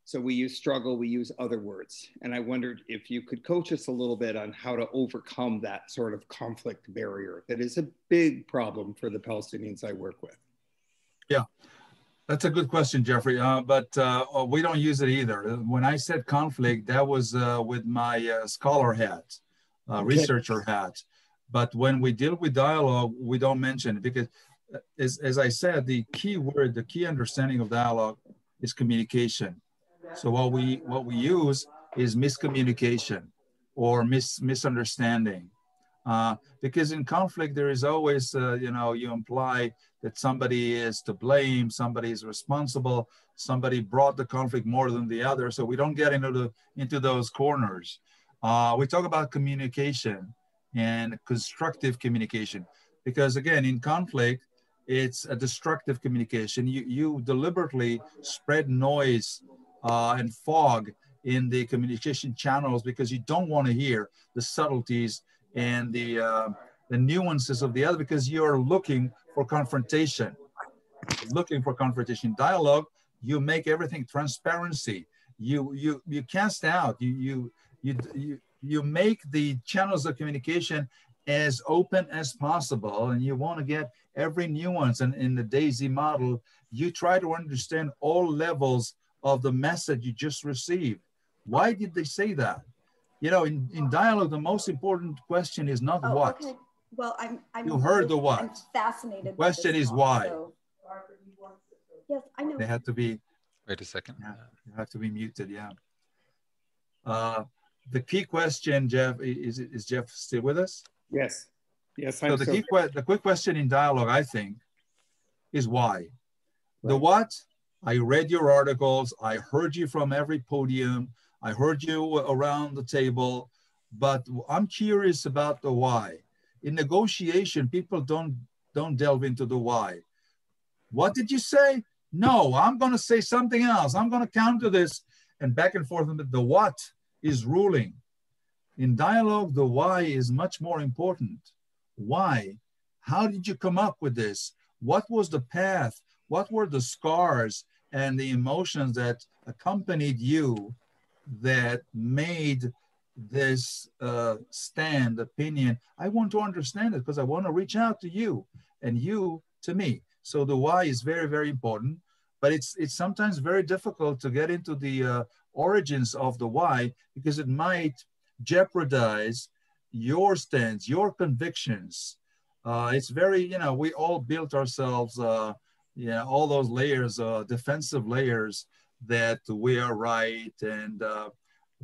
E: So we use struggle, we use other words. And I wondered if you could coach us a little bit on how to overcome that sort of conflict barrier that is a big problem for the Palestinians I work with.
B: Yeah, that's a good question, Jeffrey. Uh, but uh, oh, we don't use it either. When I said conflict, that was uh, with my uh, scholar hat, uh, okay. researcher hat. But when we deal with dialogue, we don't mention it because, uh, as, as I said, the key word, the key understanding of dialogue is communication. So what we what we use is miscommunication or mis misunderstanding. Uh, because in conflict there is always uh, you know you imply that somebody is to blame somebody is responsible somebody brought the conflict more than the other. So we don't get into the into those corners. Uh, we talk about communication and constructive communication. Because again in conflict it's a destructive communication. You you deliberately spread noise uh, and fog in the communication channels because you don't want to hear the subtleties and the uh, the nuances of the other because you're looking for confrontation. Looking for confrontation. Dialogue you make everything transparency. You you you cast out. You you you you, you make the channels of communication as open as possible and you want to get every nuance. And in the daisy model you try to understand all levels of the message you just received. Why did they say that? You know, in, in dialogue, the most important question is not oh, what. Okay.
F: Well, I'm, I'm
B: you heard the what. I'm
F: fascinated. The
B: question is why.
F: So. Yes, I know.
B: They have to be.
C: Wait a second.
B: Yeah, you have to be muted. Yeah. Uh, the key question, Jeff, is is Jeff still with us?
E: Yes. Yes.
B: I'm so the so key the quick question in dialogue, I think, is why. Right. The what I read your articles. I heard you from every podium. I heard you around the table, but I'm curious about the why. In negotiation, people don't don't delve into the why. What did you say? No, I'm going to say something else. I'm going to counter this and back and forth. The what is ruling. In dialogue, the why is much more important. Why? How did you come up with this? What was the path? What were the scars and the emotions that accompanied you that made this uh, stand opinion? I want to understand it because I want to reach out to you and you to me. So the why is very, very important, but it's it's sometimes very difficult to get into the uh, origins of the why because it might jeopardize your stance, your convictions. Uh, it's very, you know, we all built ourselves uh, yeah, all those layers, uh, defensive layers that we are right and uh,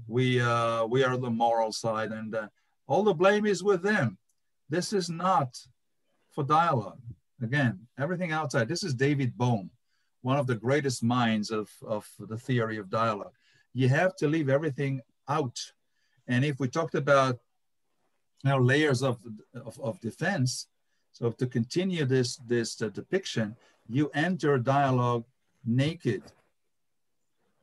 B: we uh, we are the moral side, and uh, all the blame is with them. This is not for dialogue. Again, everything outside. This is David Bohm, one of the greatest minds of, of the theory of dialogue. You have to leave everything out. And if we talked about know, layers of, of, of defense, so to continue this, this uh, depiction, you enter dialogue naked.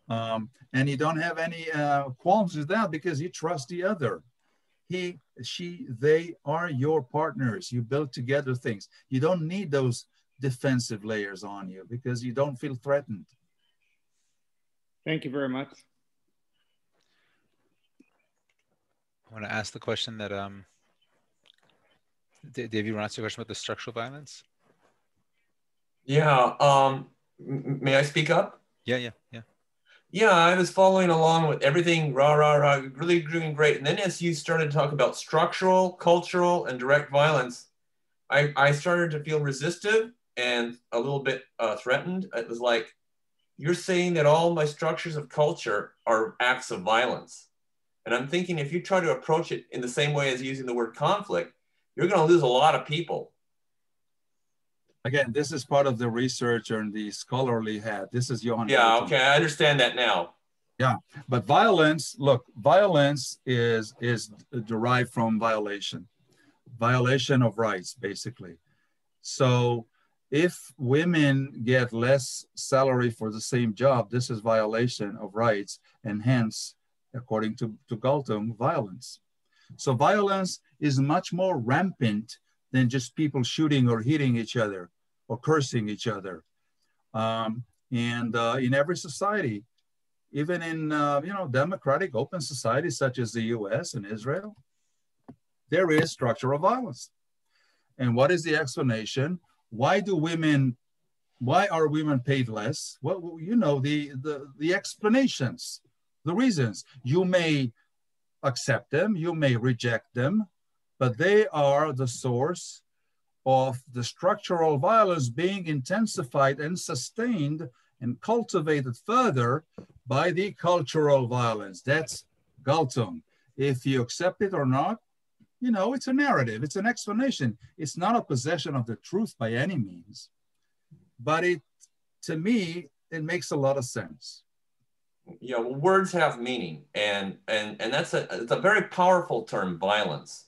B: Um, and you don't have any uh, qualms with that because you trust the other. He, she, they are your partners. You build together things. You don't need those defensive layers on you because you don't feel threatened.
E: Thank you very much.
C: I want to ask the question that um, Dave, you want to ask a question about the structural violence?
G: Yeah. Um, may I speak up?
C: Yeah, yeah, yeah.
G: Yeah, I was following along with everything, rah, rah, rah, really doing great. And then as you started to talk about structural, cultural, and direct violence, I, I started to feel resistive and a little bit uh, threatened. It was like, you're saying that all my structures of culture are acts of violence. And I'm thinking if you try to approach it in the same way as using the word conflict, you're going to lose a lot of people
B: Again, this is part of the research and the scholarly hat. This is Johan.
G: Yeah, okay, I understand that now.
B: Yeah, but violence, look, violence is is derived from violation, violation of rights, basically. So if women get less salary for the same job, this is violation of rights and hence, according to, to Galtung, violence. So violence is much more rampant than just people shooting or hitting each other or cursing each other. Um, and uh, in every society, even in uh, you know democratic open societies such as the U.S. and Israel, there is structural violence. And what is the explanation? why do women why are women paid less well you know the the, the explanations the reasons you may accept them you may reject them but they are the source of the structural violence being intensified and sustained and cultivated further by the cultural violence that's galtung if you accept it or not you know, it's a narrative, it's an explanation. It's not a possession of the truth by any means, but it, to me, it makes a lot of sense.
G: You know, words have meaning, and and and that's a it's a very powerful term, violence.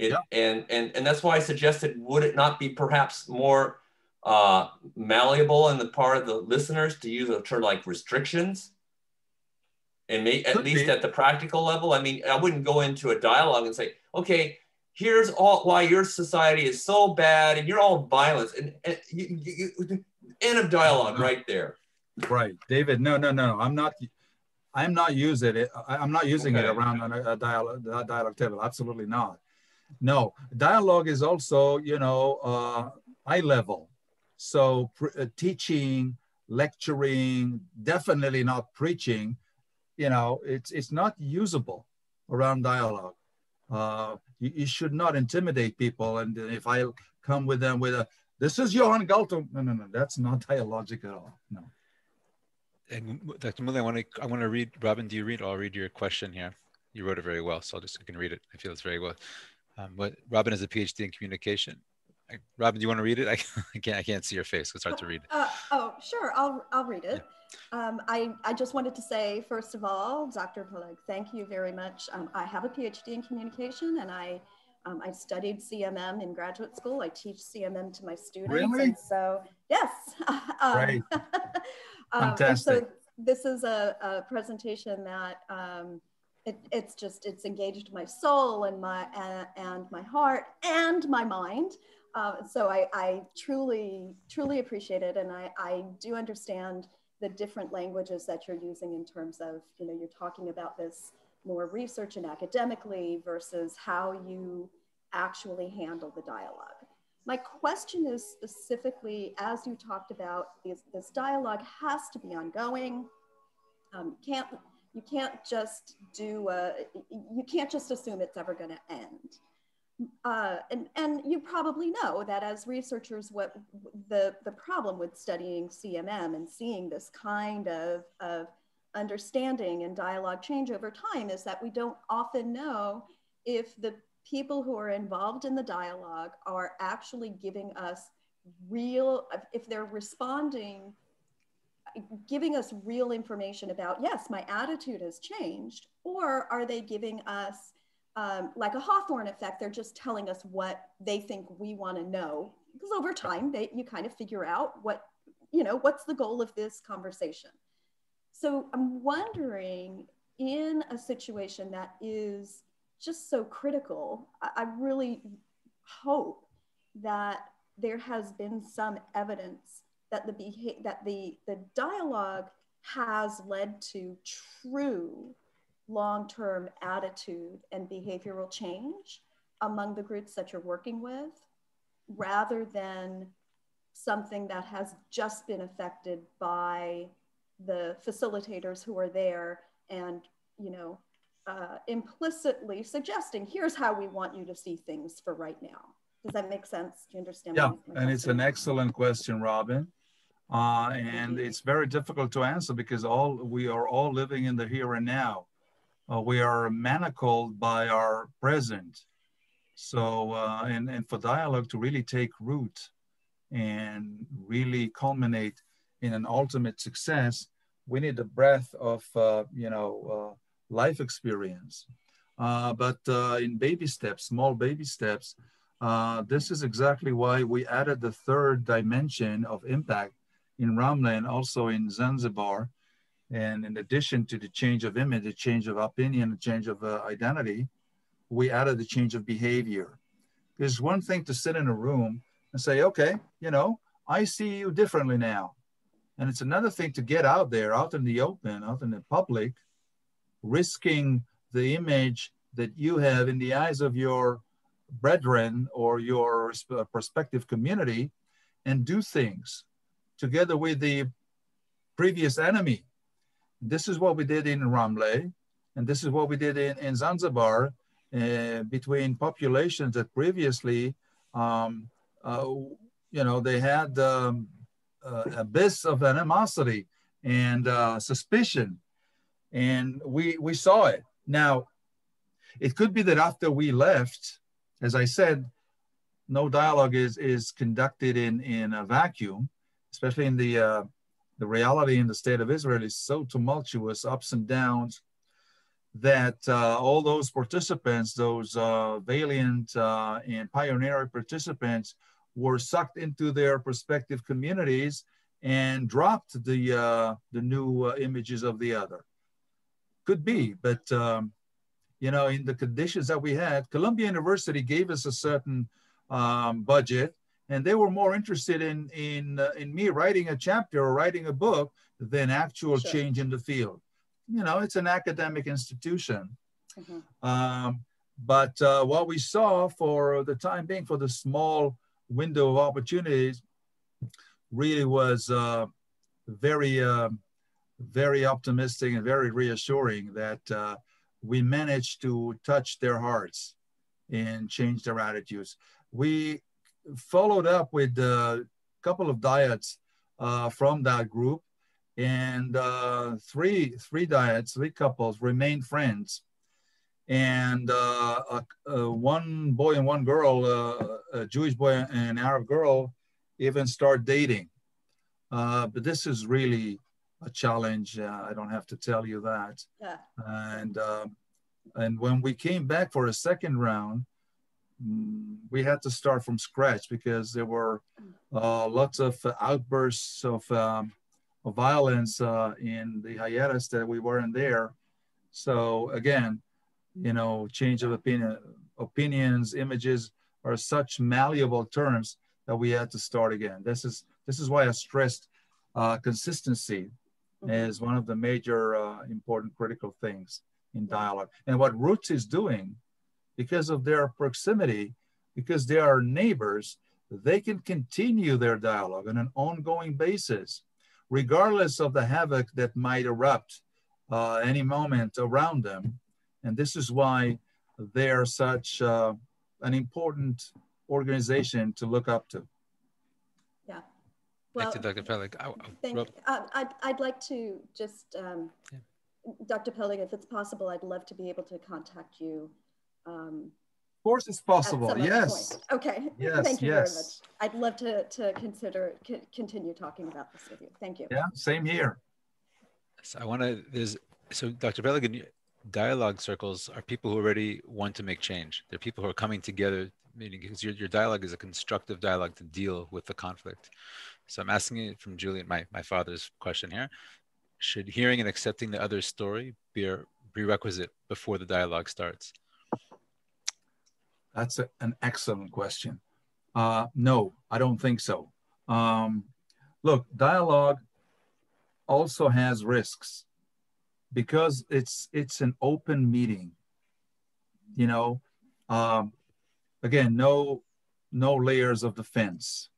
G: It, yeah. and and and that's why I suggested, would it not be perhaps more uh, malleable in the part of the listeners to use a term like restrictions? and may, at least be. at the practical level. I mean, I wouldn't go into a dialogue and say, okay, here's all why your society is so bad and you're all violence and, and you, you, you, end of dialogue right there.
B: Right, David. No, no, no. I'm not. I'm not using it. I'm not using okay. it around a, a dialogue, a dialogue table. Absolutely not. No, dialogue is also, you know, uh, eye level. So uh, teaching, lecturing, definitely not preaching you know, it's, it's not usable around dialogue. Uh, you, you, should not intimidate people. And if I come with them with a, this is Johan Galtung, no, no, no, that's not dialogic at all. No.
C: And Dr. Muli, I want to, I want to read, Robin, do you read? I'll read your question here. You wrote it very well, so I'll just, I can read it. I feel it's very well. Um, but Robin has a PhD in communication. I, Robin, do you want to read it? I, I, can't, I can't see your face. It's hard to read.
F: Uh, oh, sure. I'll, I'll read it. Yeah. Um, I, I just wanted to say, first of all, Dr. Peleg, thank you very much. Um, I have a PhD in communication and I, um, I studied CMM in graduate school. I teach CMM to my students.
B: Really?
F: so, yes.
B: right.
F: Um, Fantastic. so this is a, a presentation that um, it, it's just, it's engaged my soul and my, and my heart and my mind. Uh, so I, I truly, truly appreciate it. And I, I do understand the different languages that you're using in terms of, you know, you're talking about this more research and academically versus how you actually handle the dialogue. My question is specifically, as you talked about, this, this dialogue has to be ongoing. Um, can't, you can't just do, a, you can't just assume it's ever gonna end. Uh, and, and you probably know that as researchers, what the, the problem with studying CMM and seeing this kind of, of understanding and dialogue change over time is that we don't often know if the people who are involved in the dialogue are actually giving us real, if they're responding, giving us real information about, yes, my attitude has changed, or are they giving us um, like a Hawthorne effect, they're just telling us what they think we want to know. Because over time, they, you kind of figure out what, you know, what's the goal of this conversation. So I'm wondering in a situation that is just so critical, I, I really hope that there has been some evidence that the beha- that the the dialogue has led to true long-term attitude and behavioral change among the groups that you're working with rather than something that has just been affected by the facilitators who are there and you know uh, implicitly suggesting here's how we want you to see things for right now. Does that make sense? Do you understand
B: yeah and it's an excellent question robin uh, and it's very difficult to answer because all we are all living in the here and now uh, we are manacled by our present. So, uh, and, and for dialogue to really take root and really culminate in an ultimate success, we need a breath of, uh, you know, uh, life experience. Uh, but uh, in baby steps, small baby steps, uh, this is exactly why we added the third dimension of impact in Ramla and also in Zanzibar. And in addition to the change of image, the change of opinion, the change of uh, identity, we added the change of behavior. It's one thing to sit in a room and say, okay, you know, I see you differently now. And it's another thing to get out there, out in the open, out in the public, risking the image that you have in the eyes of your brethren or your prospective community and do things together with the previous enemy. This is what we did in Ramle, and this is what we did in, in Zanzibar uh, between populations that previously, um, uh, you know, they had um, uh, abyss of animosity and uh, suspicion, and we we saw it. Now, it could be that after we left, as I said, no dialogue is, is conducted in, in a vacuum, especially in the, uh, the reality in the state of Israel is so tumultuous, ups and downs, that uh, all those participants, those uh, valiant uh, and pioneering participants, were sucked into their prospective communities and dropped the uh, the new uh, images of the other. Could be, but um, you know, in the conditions that we had, Columbia University gave us a certain um, budget, and they were more interested in in uh, in me writing a chapter or writing a book than actual sure. change in the field. You know, it's an academic institution. Mm-hmm. Um, but uh, what we saw for the time being, for the small window of opportunities, really was uh, very, uh, very optimistic and very reassuring that uh, we managed to touch their hearts and change their attitudes. We followed up with a couple of dyads uh, from that group, and uh, three three dyads, three couples remained friends. And uh, one boy and one girl, uh, a Jewish boy and an Arab girl, even start dating. Uh, but this is really a challenge. Uh, I don't have to tell you that. Yeah. And uh, and when we came back for a second round, we had to start from scratch because there were uh, lots of outbursts of, um, of violence uh, in the hiatus that we weren't there. So again, you know, change of opinion, opinions, images are such malleable terms that we had to start again. This is this is why I stressed uh, consistency mm-hmm. as one of the major uh, important critical things in dialogue. And what Roots is doing, because of their proximity, because they are neighbors, they can continue their dialogue on an ongoing basis, regardless of the havoc that might erupt uh, any moment around them. And this is why they are such uh, an important organization to look up to.
F: Yeah. Well,
C: thank you, Dr. Peleg. I,
F: thank, uh, I'd, I'd like to just, um, yeah. Dr. Peleg, if it's possible, I'd love to be able to contact you. Um,
B: of course it's possible, yes.
F: Okay,
B: yes,
F: thank you
B: yes.
F: very much. I'd love to, to consider, continue talking about this with you. Thank you.
B: Yeah, same here.
C: So I want to, there's, so Dr. Peleg, dialogue circles are people who already want to make change. They're people who are coming together meaning because your, your dialogue is a constructive dialogue to deal with the conflict. So I'm asking it from Julian, my, my father's question here. Should hearing and accepting the other's story be a prerequisite before the dialogue starts?
B: That's a, an excellent question. Uh, no, I don't think so. Um, look, dialogue also has risks because it's it's an open meeting. You know, um, again, no, no layers of defense,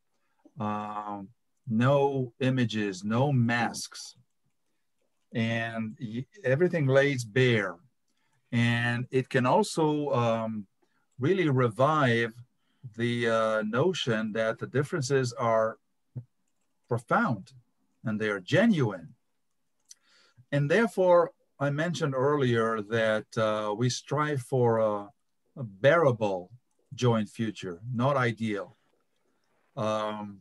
B: um, no images, no masks, and everything lays bare. And it can also um, really revive the uh, notion that the differences are profound and they are genuine. And therefore, I mentioned earlier that uh, we strive for a, a bearable joint future, not ideal. Um,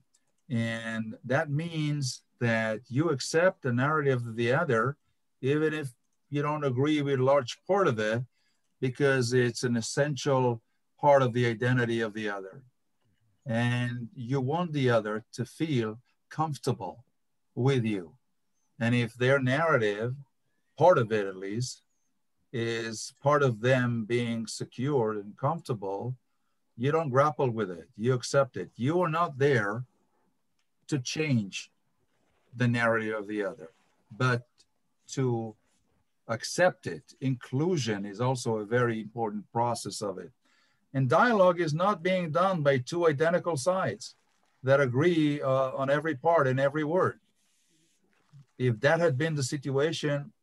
B: and that means that you accept the narrative of the other, even if you don't agree with a large part of it, because it's an essential part of the identity of the other. And you want the other to feel comfortable with you. And if their narrative, part of it at least, is part of them being secure and comfortable, you don't grapple with it. You accept it. You are not there to change the narrative of the other, but to accept it. Inclusion is also a very important process of it. And dialogue is not being done by two identical sides that agree uh, on every part and every word. If that had been the situation,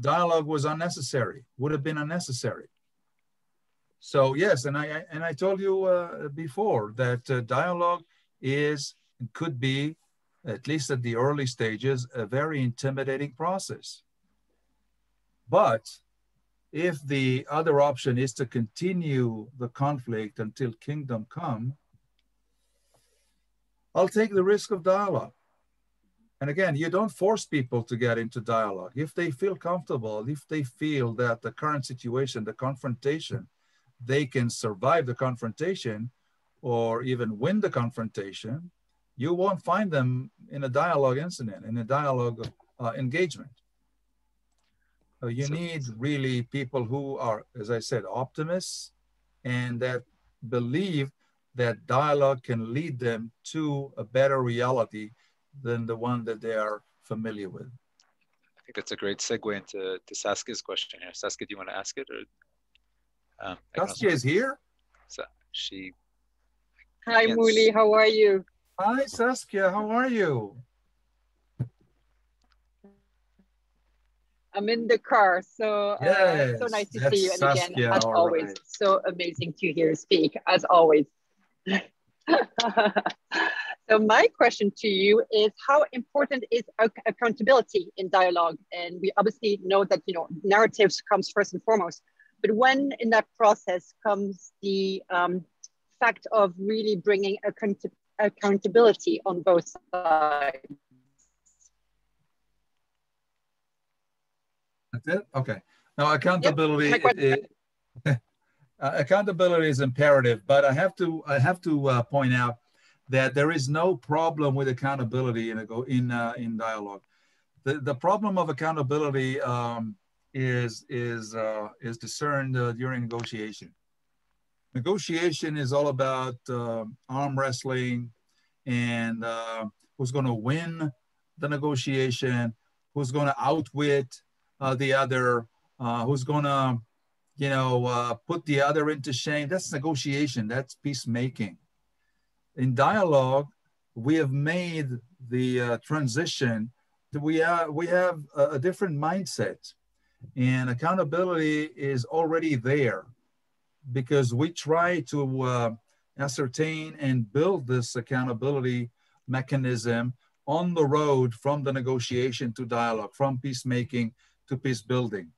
B: dialogue was unnecessary, would have been unnecessary. So yes, and I and I told you uh, before that uh, dialogue is could be, at least at the early stages, a very intimidating process. But if the other option is to continue the conflict until kingdom come, I'll take the risk of dialogue. And again, you don't force people to get into dialogue. If they feel comfortable, if they feel that the current situation, the confrontation, they can survive the confrontation or even win the confrontation, you won't find them in a dialogue incident, in a dialogue uh, engagement. Uh, you so, need really people who are, as I said, optimists and that believe that dialogue can lead them to a better reality than the one that they are familiar with.
C: I think that's a great segue into to Saskia's question here. Saskia, do you want to ask it or?
B: Um, Saskia is here.
C: So she.
H: Hi, Muli. How are you?
B: Hi, Saskia. How are you?
H: I'm in the car, so yes, uh, so nice to see you. And Saskia, again, as always, right. so amazing to hear you speak, as always. so my question to you is how important is accountability in dialogue? And we obviously know that you know narratives comes first and foremost, but when in that process comes the um, fact of really bringing account accountability on both sides.
B: That's it. Okay. Now accountability. Yep. uh, accountability is imperative, but I have to I have to uh, point out that there is no problem with accountability in a go in uh, in dialogue. The the problem of accountability um, is is uh, is discerned uh, during negotiation. Negotiation is all about uh, arm wrestling and uh, who's going to win the negotiation, who's going to outwit uh, the other, uh, who's going to, you know, uh, put the other into shame. That's negotiation. That's peacemaking. In dialogue, we have made the uh, transition. We are we have a, a different mindset, and accountability is already there, because we try to uh, ascertain and build this accountability mechanism on the road from the negotiation to dialogue, from peacemaking to peace building.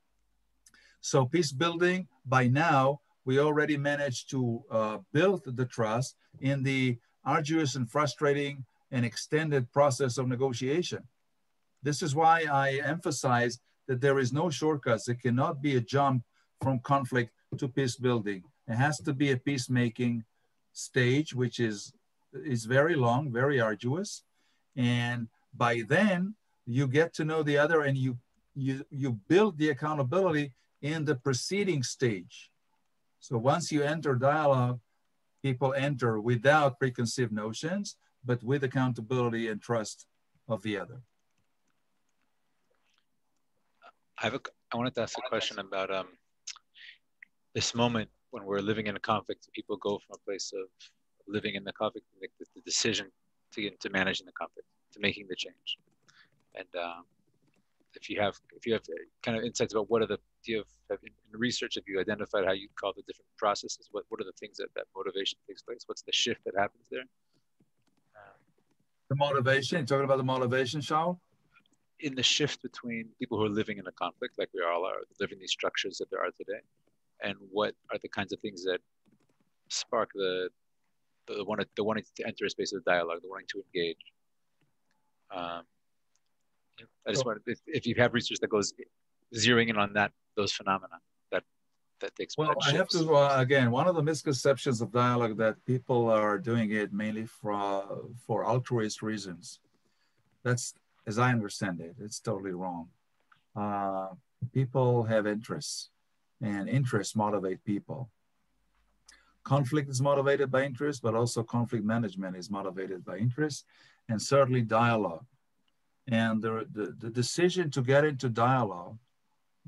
B: So peace building, by now, we already managed to uh, build the trust in the arduous and frustrating and extended process of negotiation. This is why I emphasize that there is no shortcuts. It cannot be a jump from conflict to peace building. It has to be a peacemaking stage, which is, is very long, very arduous. And by then, you get to know the other and you you, you build the accountability in the preceding stage. So once you enter dialogue, people enter without preconceived notions, but with accountability and trust of the other.
C: I have a, I wanted to ask a question about um, this moment when we're living in a conflict. People go from a place of living in the conflict, the, the decision to get into managing the conflict, to making the change, and um, if you have if you have kind of insights about what are the do you have, have in, in research have you identified how you call the different processes? What what are the things that that motivation takes place? What's the shift that happens there?
B: The motivation you're talking about the motivation Shaul?
C: In the shift between people who are living in a conflict like we all are living these structures that there are today and what are the kinds of things that spark the the, the, one, the wanting to enter a space of dialogue the wanting to engage. Um, I just wanted if, if you have research that goes zeroing in on that those phenomena that that takes
B: well i have to uh, again one of the misconceptions of dialogue that people are doing it mainly for for altruist reasons. That's as i understand it it's totally wrong. Uh, people have interests and interests motivate people. Conflict is motivated by interest but also conflict management is motivated by interest and certainly dialogue and the, the, the decision to get into dialogue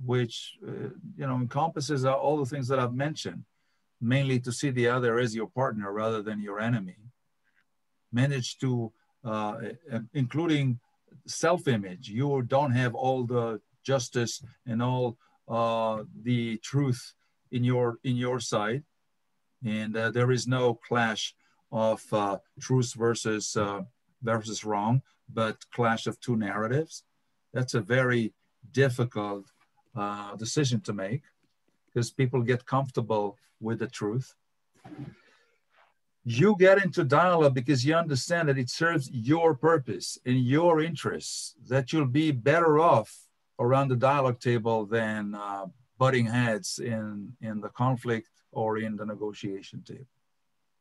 B: which uh, you know encompasses all the things that I've mentioned, mainly to see the other as your partner rather than your enemy. Manage to, uh, including self-image. You don't have all the justice and all uh, the truth in your in your side, and uh, there is no clash of uh, truth versus uh, versus wrong, but clash of two narratives. That's a very difficult uh, decision to make because people get comfortable with the truth. You get into dialogue because you understand that it serves your purpose and your interests, that you'll be better off around the dialogue table than uh, butting heads in, in the conflict or in the negotiation table.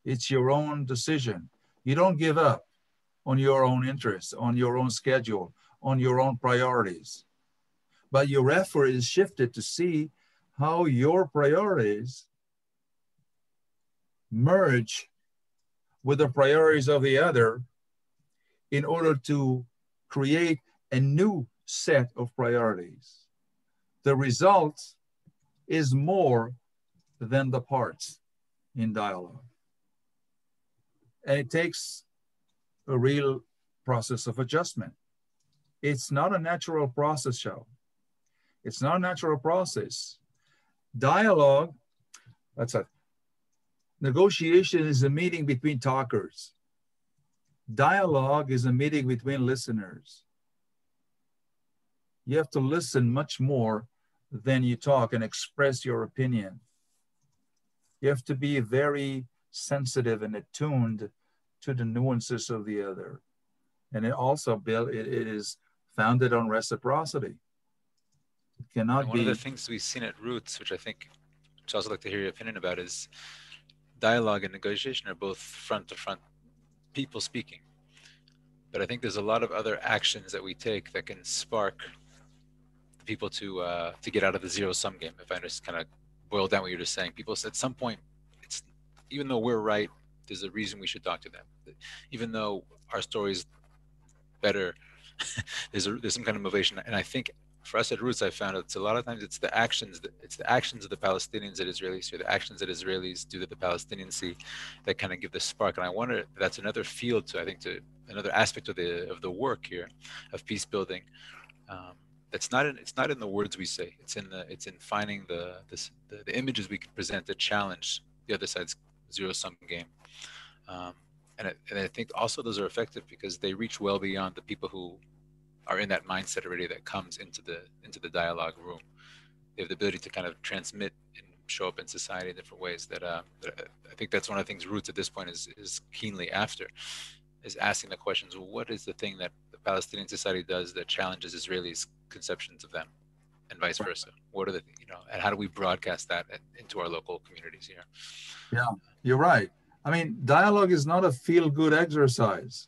B: It's your own decision. You don't give up on your own interests, on your own schedule, on your own priorities but your effort is shifted to see how your priorities merge with the priorities of the other in order to create a new set of priorities. The result is more than the parts in dialogue. And it takes a real process of adjustment. It's not a natural process, Shaul. It's not a natural process. Dialogue, that's a negotiation is a meeting between talkers. Dialogue is a meeting between listeners. You have to listen much more than you talk and express your opinion. You have to be very sensitive and attuned to the nuances of the other. And it also built, it, it is founded on reciprocity. It cannot
C: and
B: one
C: be. One of the things we've seen at Roots, which I think, which I also like to hear your opinion about, is dialogue and negotiation are both front to front people speaking. But I think there's a lot of other actions that we take that can spark the people to uh, to get out of the zero sum game. If I just kind of boil down what you're just saying, people at some point, it's even though we're right, there's a reason we should talk to them. Even though our story is better, there's a, there's some kind of motivation, and I think for us at Roots, I found it's a lot of times it's the actions that it's the actions of the Palestinians that Israelis or the actions that Israelis do that the Palestinians see that kind of give the spark. And I wonder that's another field to I think to another aspect of the of the work here of peace building. Um, that's not in it's not in the words we say. It's in the it's in finding the this, the, the images we can present to challenge the other side's zero sum game. Um, and, it, and I think also those are effective because they reach well beyond the people who are in that mindset already that comes into the into the dialogue room. They have the ability to kind of transmit and show up in society in different ways. That, uh, that I think that's one of the things Roots at this point is is keenly after, is asking the questions: What is the thing that the Palestinian society does that challenges Israelis' conceptions of them, and vice versa? What are the you know, and how do we broadcast that into our local communities here?
B: Yeah, you're right. I mean, dialogue is not a feel-good exercise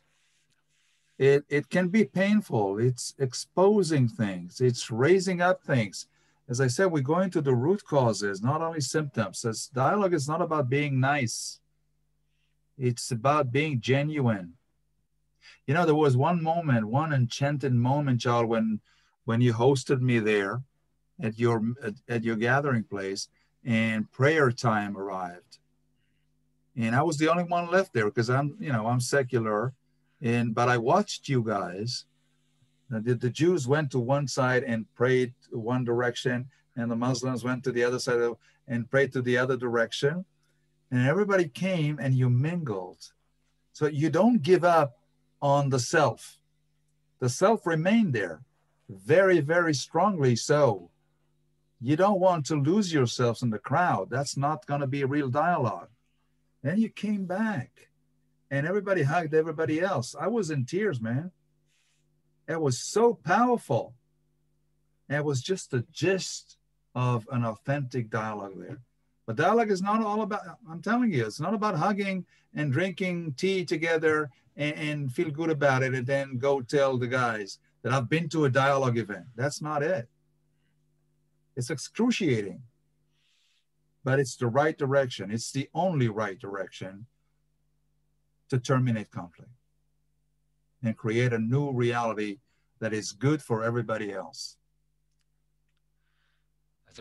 B: it, it can be painful. It's exposing things, it's raising up things. As I said, we go into the root causes, not only symptoms. As dialogue is not about being nice, it's about being genuine. You know, there was one moment, one enchanted moment, Charles, when when you hosted me there at your at, at your gathering place and prayer time arrived. And I was the only one left there because I'm, you know, I'm secular and but I watched you guys. The, the Jews went to one side and prayed one direction, and the Muslims went to the other side of, and prayed to the other direction. And everybody came and you mingled. So you don't give up on the self. The self remained there very, very strongly so. You don't want to lose yourselves in the crowd. That's not going to be a real dialogue. Then you came back and everybody hugged everybody else. I was in tears, man. It was so powerful. It was just the gist of an authentic dialogue there. But dialogue is not all about, I'm telling you, it's not about hugging and drinking tea together and, and feel good about it and then go tell the guys that I've been to a dialogue event. That's not it. It's excruciating, but it's the right direction. It's the only right direction to terminate conflict and create a new reality that is good for everybody else.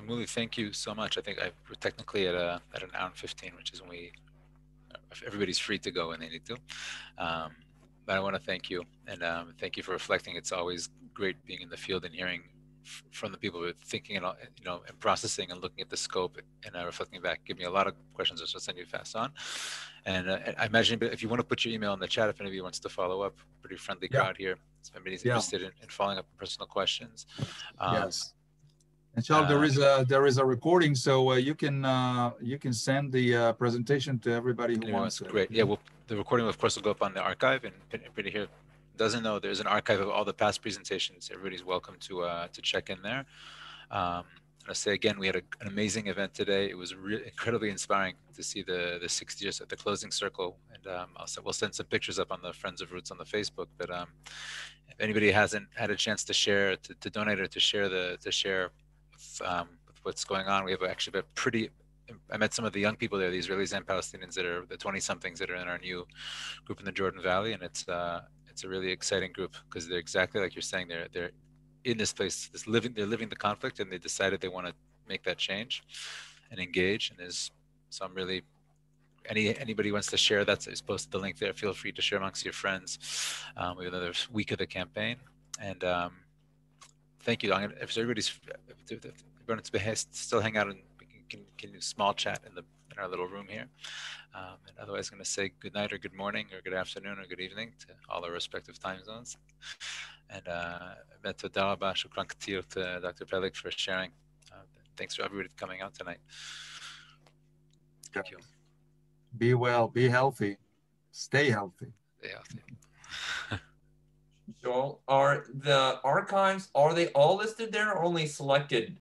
C: Muli, thank you so much. I think I, we're technically at a at an hour and fifteen, which is when we everybody's free to go when they need to. Um, but I want to thank you and um, thank you for reflecting. It's always great being in the field and hearing from the people who are thinking and you know and processing and looking at the scope and uh, reflecting back. Give me a lot of questions. I'll send you fast on. And uh, I imagine if you want to put your email in the chat, if anybody wants to follow up, pretty friendly yeah. crowd here. If anybody's yeah. interested in, in, following up on personal questions.
B: Um, yes. And Charles, uh, there is a there is a recording, so uh, you can uh, you can send the uh, presentation to everybody who wants.
C: Great. Yeah. Well, the recording, of course, will go up on the archive, and everybody here doesn't know there's an archive of all the past presentations. Everybody's welcome to uh, to check in there. Um, I say again, we had a, an amazing event today. It was incredibly inspiring to see the the 60 years at the closing circle, and um, I'll, we'll send some pictures up on the Friends of Roots on the Facebook. But um, if anybody hasn't had a chance to share, to, to donate or to share the to share um, with what's going on. We have actually a pretty. I met some of the young people there, the Israelis and Palestinians that are the 20 somethings that are in our new group in the Jordan Valley, and it's uh, it's a really exciting group because they're exactly like you're saying. They're they're in this place, this living, they're living the conflict, and they decided they want to make that change and engage. And there's so I'm really any anybody wants to share that is posted the link there. Feel free to share amongst your friends. Um, we have another week of the campaign, and um, thank you. I'm gonna, if everybody's if everyone still hang out and can, can, can small chat in the in our little room here. Um, and otherwise, I'm going to say good night or good morning or good afternoon or good evening to all our respective time zones. And uh, to Dr. Peleg for sharing. Uh, thanks for everybody coming out tonight.
B: Thank you. Be well, be healthy, stay healthy.
C: Stay healthy.
G: Joel, are the archives, are they all listed there or only selected